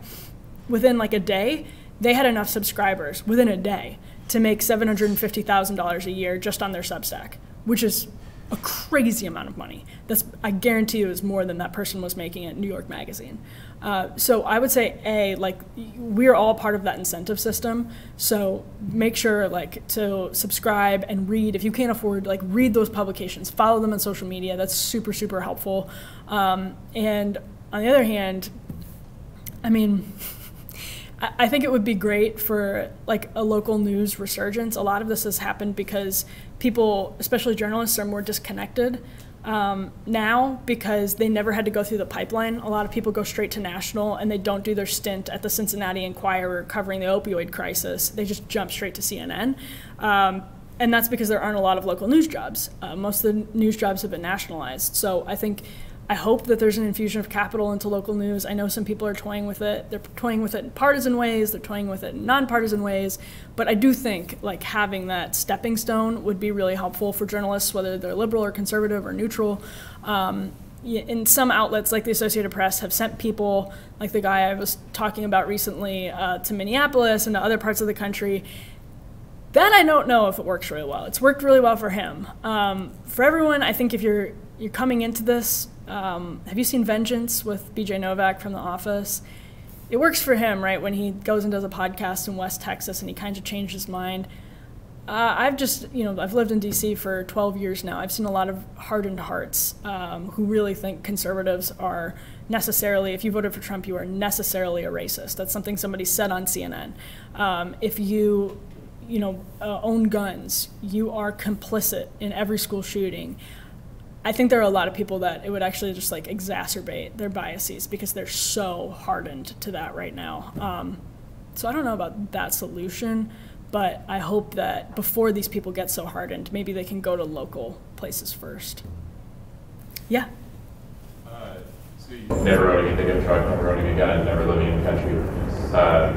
within like a day, they had enough subscribers within a day to make $750,000 a year just on their Substack which is a crazy amount of money. That's I guarantee you is more than that person was making at New York Magazine. Uh, so I would say a like we're all part of that incentive system. So make sure like to subscribe and read if you can't afford like read those publications, follow them on social media. That's super super helpful. Um, and on the other hand, I mean. I think it would be great for like a local news resurgence. A lot of this has happened because people, especially journalists, are more disconnected um, now because they never had to go through the pipeline. A lot of people go straight to national and they don't do their stint at the Cincinnati Enquirer covering the opioid crisis. They just jump straight to CNN. Um, and that's because there aren't a lot of local news jobs. Uh, most of the news jobs have been nationalized. So I think I hope that there's an infusion of capital into local news. I know some people are toying with it. They're toying with it in partisan ways, they're toying with it in nonpartisan ways. But I do think like having that stepping stone would be really helpful for journalists, whether they're liberal or conservative or neutral. Um, in some outlets like the Associated Press have sent people, like the guy I was talking about recently, uh, to Minneapolis and to other parts of the country. That I don't know if it works really well. It's worked really well for him. Um, for everyone, I think if you're you're coming into this um, have you seen Vengeance with BJ Novak from The Office? It works for him, right? When he goes and does a podcast in West Texas and he kind of changed his mind. Uh, I've just, you know, I've lived in DC for 12 years now. I've seen a lot of hardened hearts um, who really think conservatives are necessarily, if you voted for Trump, you are necessarily a racist. That's something somebody said on CNN. Um, if you, you know, uh, own guns, you are complicit in every school shooting. I think there are a lot of people that it would actually just like exacerbate their biases because they're so hardened to that right now. Um, so I don't know about that solution, but I hope that before these people get so hardened, maybe they can go to local places first. Yeah. Uh, so never owning a pickup truck, never owning a gun, never living in the country. Uh,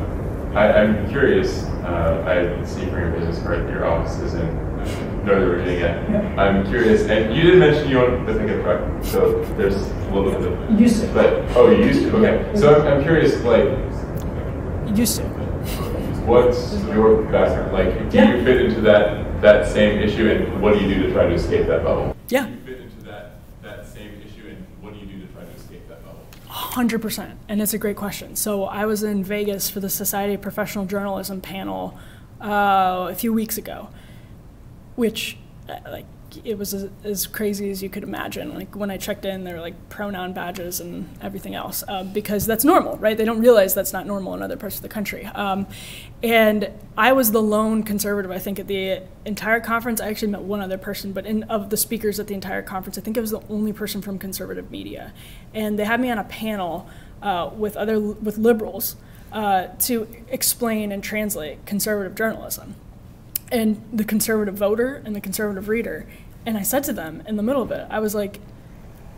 I, am curious. Uh, I see from your business card your office is in Yeah. I'm curious, and you did mention you own the pickup truck, so there's a little bit of used to. But oh, you used to. Okay, yeah. so I'm, I'm curious, like used to. What's your background? Like, do you fit into that that same issue and what do you do to try to escape that bubble? yeah. you fit into that that same issue, and what do you do to try to escape that bubble? Yeah. 100%. And it's a great question. So I was in Vegas for the Society of Professional Journalism panel uh, a few weeks ago which uh, like it was as, as, crazy as you could imagine. Like when I checked in, there were like pronoun badges and everything else uh, because that's normal, right? They don't realize that's not normal in other parts of the country. Um, and I was the lone conservative, I think, at the entire conference. I actually met one other person, but in of the speakers at the entire conference, I think I was the only person from conservative media. And they had me on a panel uh, with other with liberals uh, to explain and translate conservative journalism and the conservative voter and the conservative reader. And I said to them in the middle of it, I was like,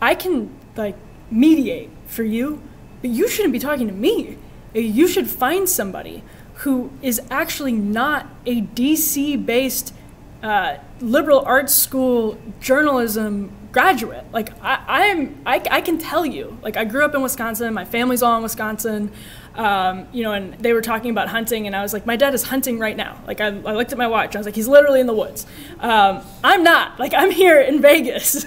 I can like mediate for you, but you shouldn't be talking to me. You should find somebody who is actually not a DC based uh, liberal arts school journalism graduate. Like I, I'm, I, I can tell you, like I grew up in Wisconsin. My family's all in Wisconsin. Um, you know, and they were talking about hunting, and I was like, my dad is hunting right now. Like I, I looked at my watch, I was like, he's literally in the woods. Um, I'm not. Like I'm here in Vegas,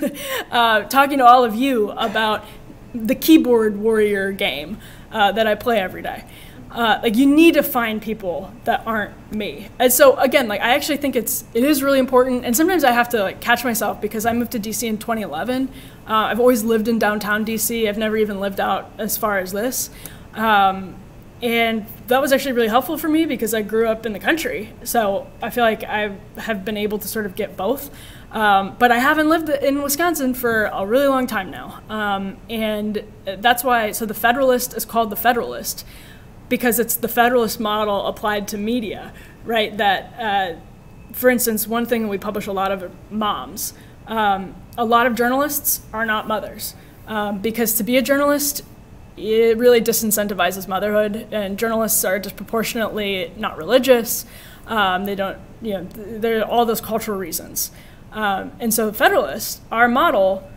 uh, talking to all of you about the keyboard warrior game uh, that I play every day. Uh, like you need to find people that aren't me and so again like i actually think it's it is really important and sometimes i have to like catch myself because i moved to dc in 2011 uh, i've always lived in downtown dc i've never even lived out as far as this um, and that was actually really helpful for me because i grew up in the country so i feel like i have been able to sort of get both um, but I haven't lived in Wisconsin for a really long time now. Um, and that's why, so the Federalist is called the Federalist because it's the Federalist model applied to media, right? That, uh, for instance, one thing we publish a lot of moms. Um, a lot of journalists are not mothers um, because to be a journalist, it really disincentivizes motherhood, and journalists are disproportionately not religious. Um, they don't, you know, there are all those cultural reasons. Um, and so, Federalists, our model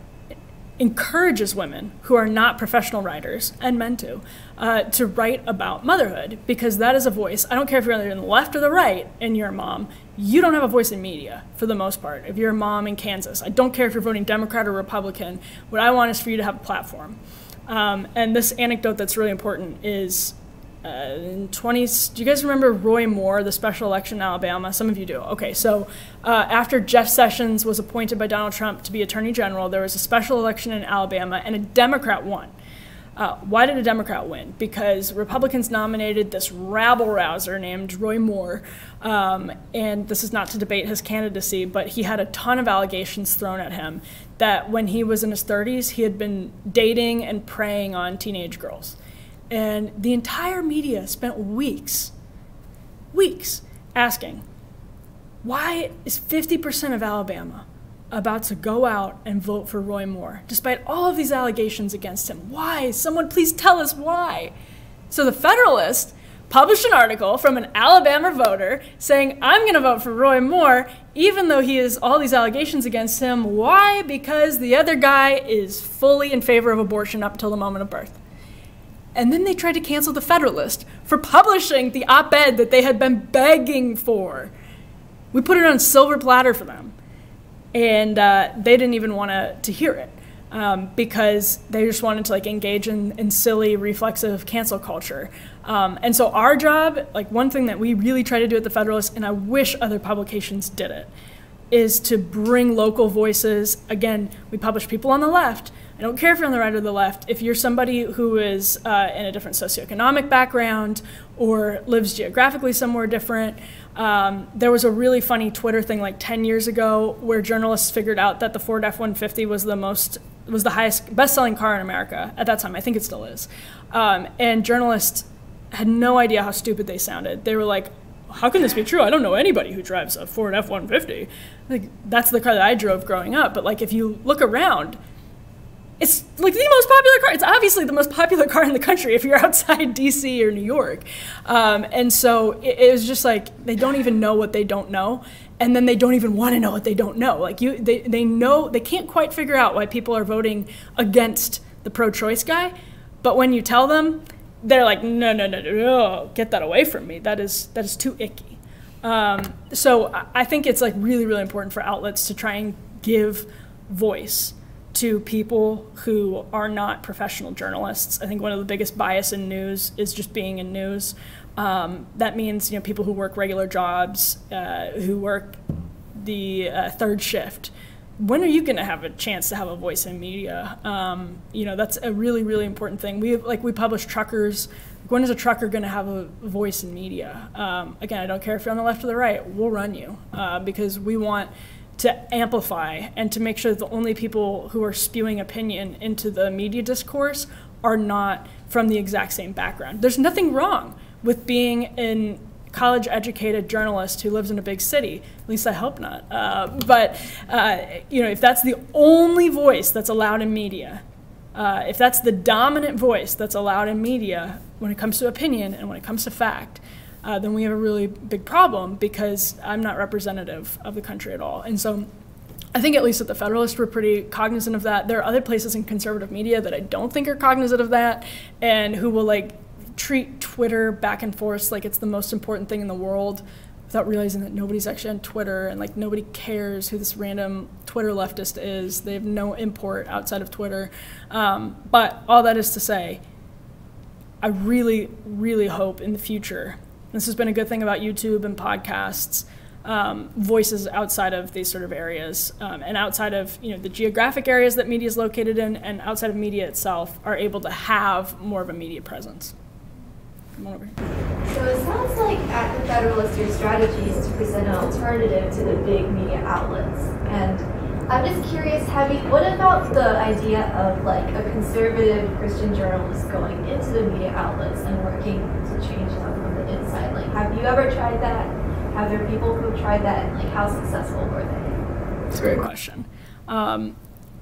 encourages women who are not professional writers and men to uh, to write about motherhood because that is a voice. I don't care if you're on the left or the right and you're a mom. You don't have a voice in media for the most part. If you're a mom in Kansas, I don't care if you're voting Democrat or Republican. What I want is for you to have a platform. Um, and this anecdote that's really important is uh, in 20 do you guys remember roy moore the special election in alabama? Some of you do. Okay so uh, after jeff sessions was appointed by donald trump to be attorney general there was a special election in alabama and a democrat won uh, why did a democrat win? Because republicans nominated this rabble rouser named roy moore um, and this is not to debate his candidacy but he had a ton of allegations thrown at him that when he was in his 30s he had been dating and preying on teenage girls. And the entire media spent weeks, weeks asking, why is 50% of Alabama about to go out and vote for Roy Moore, despite all of these allegations against him? Why? Someone please tell us why. So the Federalist published an article from an Alabama voter saying, I'm going to vote for Roy Moore, even though he has all these allegations against him. Why? Because the other guy is fully in favor of abortion up until the moment of birth. And then they tried to cancel the Federalist for publishing the op ed that they had been begging for. We put it on silver platter for them. And uh, they didn't even want to, hear it um, because they just wanted to like engage in, in silly reflexive cancel culture. Um, and so our job, like one thing that we really try to do at the Federalist, and I wish other publications did it, is to bring local voices. Again, we publish people on the left, I don't care if you're on the right or the left. If you're somebody who is uh, in a different socioeconomic background or lives geographically somewhere different, um, there was a really funny Twitter thing like 10 years ago where journalists figured out that the Ford F-150 was the most was the highest best-selling car in America at that time. I think it still is. Um, and journalists had no idea how stupid they sounded. They were like, how can this be true? I don't know anybody who drives a Ford F-150. Like that's the car that I drove growing up. But like if you look around, it's like the most popular car. It's obviously the most popular car in the country if you're outside DC or New York. Um, and so it, it, was just like they don't even know what they don't know. And then they don't even want to know what they don't know. Like you, they, they know they can't quite figure out why people are voting against the pro-choice guy. But when you tell them, they're like, no, no, no, no, no, get that away from me. That is that is too icky. Um, so I think it's like really, really important for outlets to try and give voice to people who are not professional journalists. I think one of the biggest bias in news is just being in news. Um, that means you know people who work regular jobs, uh, who work the uh, third shift. When are you going to have a chance to have a voice in media? Um, you know that's a really really important thing. We like we publish truckers. When is a trucker going to have a voice in media? Um, again, I don't care if you're on the left or the right. We'll run you uh, because we want to amplify and to make sure that the only people who are spewing opinion into the media discourse are not from the exact same background. There's nothing wrong with being in college educated journalist who lives in a big city. At least I hope not. Uh, but uh, you know, if that's the only voice that's allowed in media, uh, if that's the dominant voice that's allowed in media when it comes to opinion and when it comes to fact, uh, then we have a really big problem because I'm not representative of the country at all. And so I think at least at the Federalist, we're pretty cognizant of that. There are other places in conservative media that I don't think are cognizant of that and who will like treat Twitter back and forth like it's the most important thing in the world without realizing that nobody's actually on Twitter and like nobody cares who this random Twitter leftist is. They have no import outside of Twitter. Um, but all that is to say, I really, really hope in the future. This has been a good thing about YouTube and podcasts. Um, voices outside of these sort of areas um, and outside of you know the geographic areas that media is located in and outside of media itself are able to have more of a media presence. Come on over So it sounds like at the Federalist, your strategy is to present an alternative to the big media outlets. And I'm just curious, have you, what about the idea of like a conservative Christian journalist going into the media outlets and working to change them inside? Like, have you ever tried that? Have there people who've tried that? And like, how successful were they? That's a great question. Um,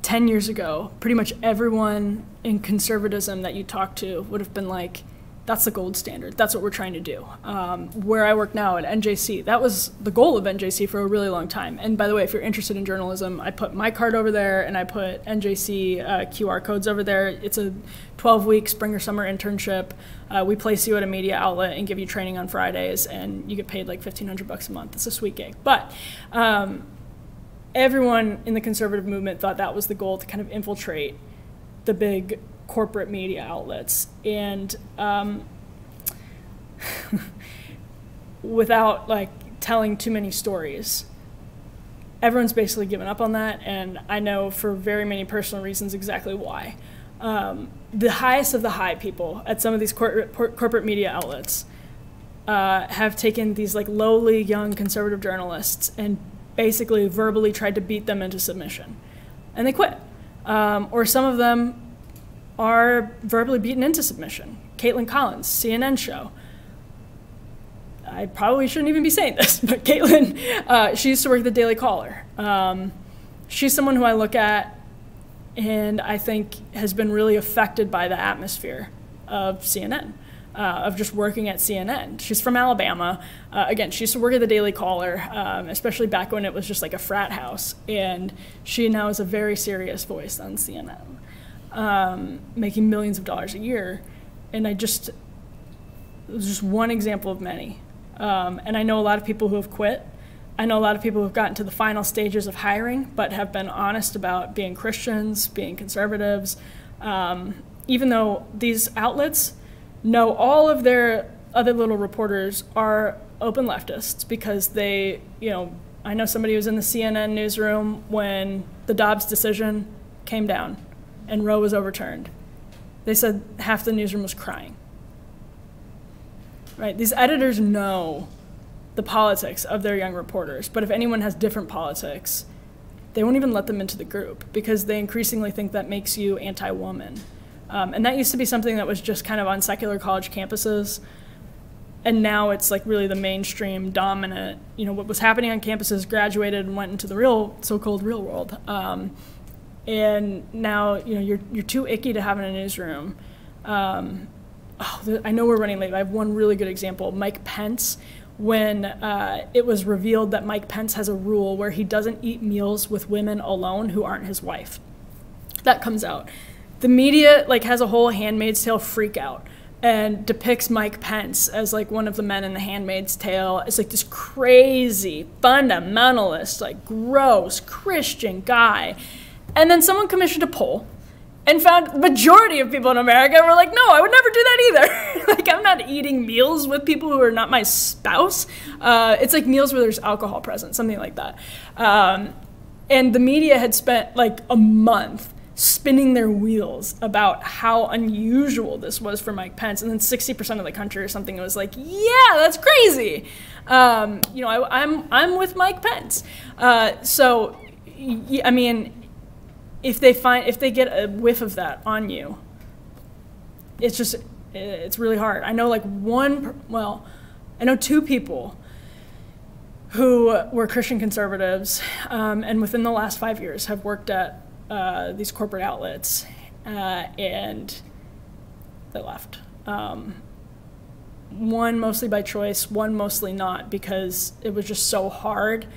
10 years ago, pretty much everyone in conservatism that you talked to would have been like, that's the gold standard. That's what we're trying to do. Um, where I work now at NJC, that was the goal of NJC for a really long time. And by the way, if you're interested in journalism, I put my card over there and I put NJC uh, QR codes over there. It's a 12 week spring or summer internship. Uh, we place you at a media outlet and give you training on Fridays, and you get paid like 1500 bucks a month. It's a sweet gig. But um, everyone in the conservative movement thought that was the goal to kind of infiltrate the big corporate media outlets. And um, without like telling too many stories, everyone's basically given up on that. And I know for very many personal reasons exactly why. Um, the highest of the high people at some of these corporate, corporate media outlets uh, have taken these like lowly young conservative journalists and basically verbally tried to beat them into submission, and they quit. Um, or some of them are verbally beaten into submission. Kaitlan Collins, CNN show. I probably shouldn't even be saying this, but Kaitlan, uh, she used to work at the Daily Caller. Um, she's someone who I look at and I think has been really affected by the atmosphere of CNN. Uh, of just working at CNN. She's from Alabama. Uh, again, she used to work at the Daily Caller, um, especially back when it was just like a frat house. And she now is a very serious voice on CNN um, making millions of dollars a year. And I just, it was just one example of many. Um, and I know a lot of people who have quit. I know a lot of people who've gotten to the final stages of hiring, but have been honest about being Christians, being conservatives. Um, even though these outlets know all of their other little reporters are open leftists because they, you know, I know somebody who was in the CNN newsroom when the Dobbs decision came down and Roe was overturned. They said half the newsroom was crying. Right? These editors know the politics of their young reporters, but if anyone has different politics, they won't even let them into the group because they increasingly think that makes you anti woman. Um, and that used to be something that was just kind of on secular college campuses. And now it's like really the mainstream dominant, you know, what was happening on campuses graduated and went into the real, so called real world. Um, and now you know you're you're too icky to have in a newsroom. Um, oh, I know we're running late. I have one really good example. Mike Pence, when uh, it was revealed that Mike Pence has a rule where he doesn't eat meals with women alone who aren't his wife. That comes out. The media like has a whole Handmaid's Tale freak out and depicts Mike Pence as like one of the men in the Handmaid's Tale. It's like this crazy fundamentalist, like gross Christian guy and then someone commissioned a poll and found majority of people in America were like, no, I would never do that either. like, I'm not eating meals with people who are not my spouse. Uh, it's like meals where there's alcohol present, something like that. Um, and the media had spent like a month spinning their wheels about how unusual this was for Mike Pence. And then 60% of the country or something was like, yeah, that's crazy. Um, you know, I, am I'm, I'm with Mike Pence. Uh, so, I mean, if they find if they get a whiff of that on you, it's just it's really hard. I know like one well, I know two people who were Christian conservatives, um, and within the last five years have worked at uh, these corporate outlets, uh, and they left. Um, one mostly by choice, one mostly not because it was just so hard.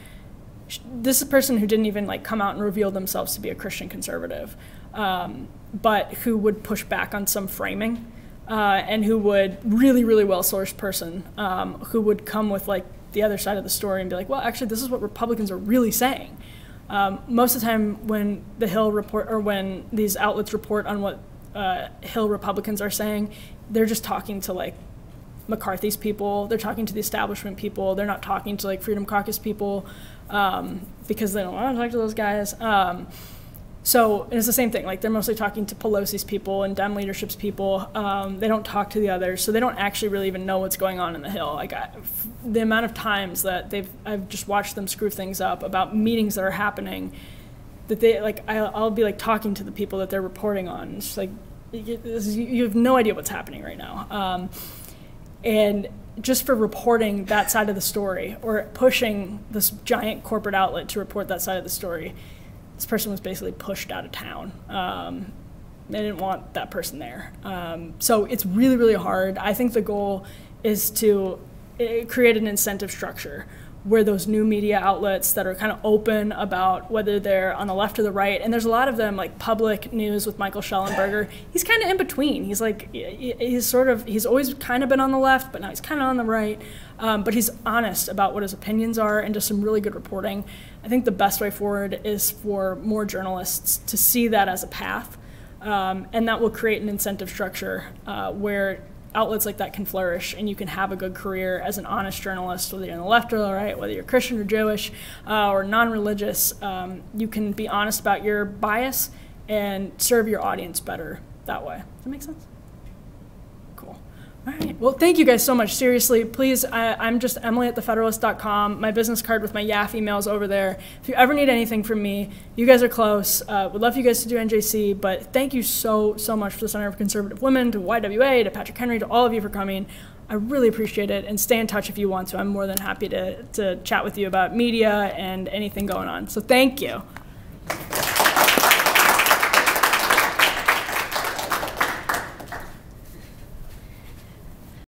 This is a person who didn't even like come out and reveal themselves to be a Christian conservative, um, but who would push back on some framing, uh, and who would really, really well sourced person um, who would come with like the other side of the story and be like, well, actually, this is what Republicans are really saying. Um, most of the time, when the Hill report or when these outlets report on what uh, Hill Republicans are saying, they're just talking to like McCarthy's people. They're talking to the establishment people. They're not talking to like Freedom Caucus people um, because they don't want to talk to those guys. Um, so it's the same thing. Like they're mostly talking to Pelosi's people and Dem leadership's people. Um, they don't talk to the others, so they don't actually really even know what's going on in the Hill. Like I, the amount of times that they've, I've just watched them screw things up about meetings that are happening. That they like, I'll, I'll be like talking to the people that they're reporting on. It's like you have no idea what's happening right now. Um, and just for reporting that side of the story or pushing this giant corporate outlet to report that side of the story this person was basically pushed out of town. Um, they didn't want that person there. Um, so it's really, really hard. I think the goal is to eh, create an incentive structure where those new media outlets that are kind of open about whether they're on the left or the right, and there's a lot of them like public news with Michael Shellenberger. He's kind of in between. He's like he's sort of he's always kind of been on the left, but now he's kind of on the right. Um, but he's honest about what his opinions are and does some really good reporting. I think the best way forward is for more journalists to see that as a path, um, and that will create an incentive structure uh, where outlets like that can flourish and you can have a good career as an honest journalist, whether you're on the left or the right, whether you're Christian or Jewish uh, or non religious. Um, you can be honest about your bias and serve your audience better that way. Does that make sense? All right. Well, thank you guys so much. Seriously, please, I, am just Emily at thefederalist.com. My business card with my YAF emails is over there. If you ever need anything from me, you guys are close. Uh, would love for you guys to do NJC, but thank you so, so much for the Center for Conservative Women, to YWA, to Patrick Henry, to all of you for coming. I really appreciate it, and stay in touch if you want to. I'm more than happy to, to chat with you about media and anything going on. So thank you.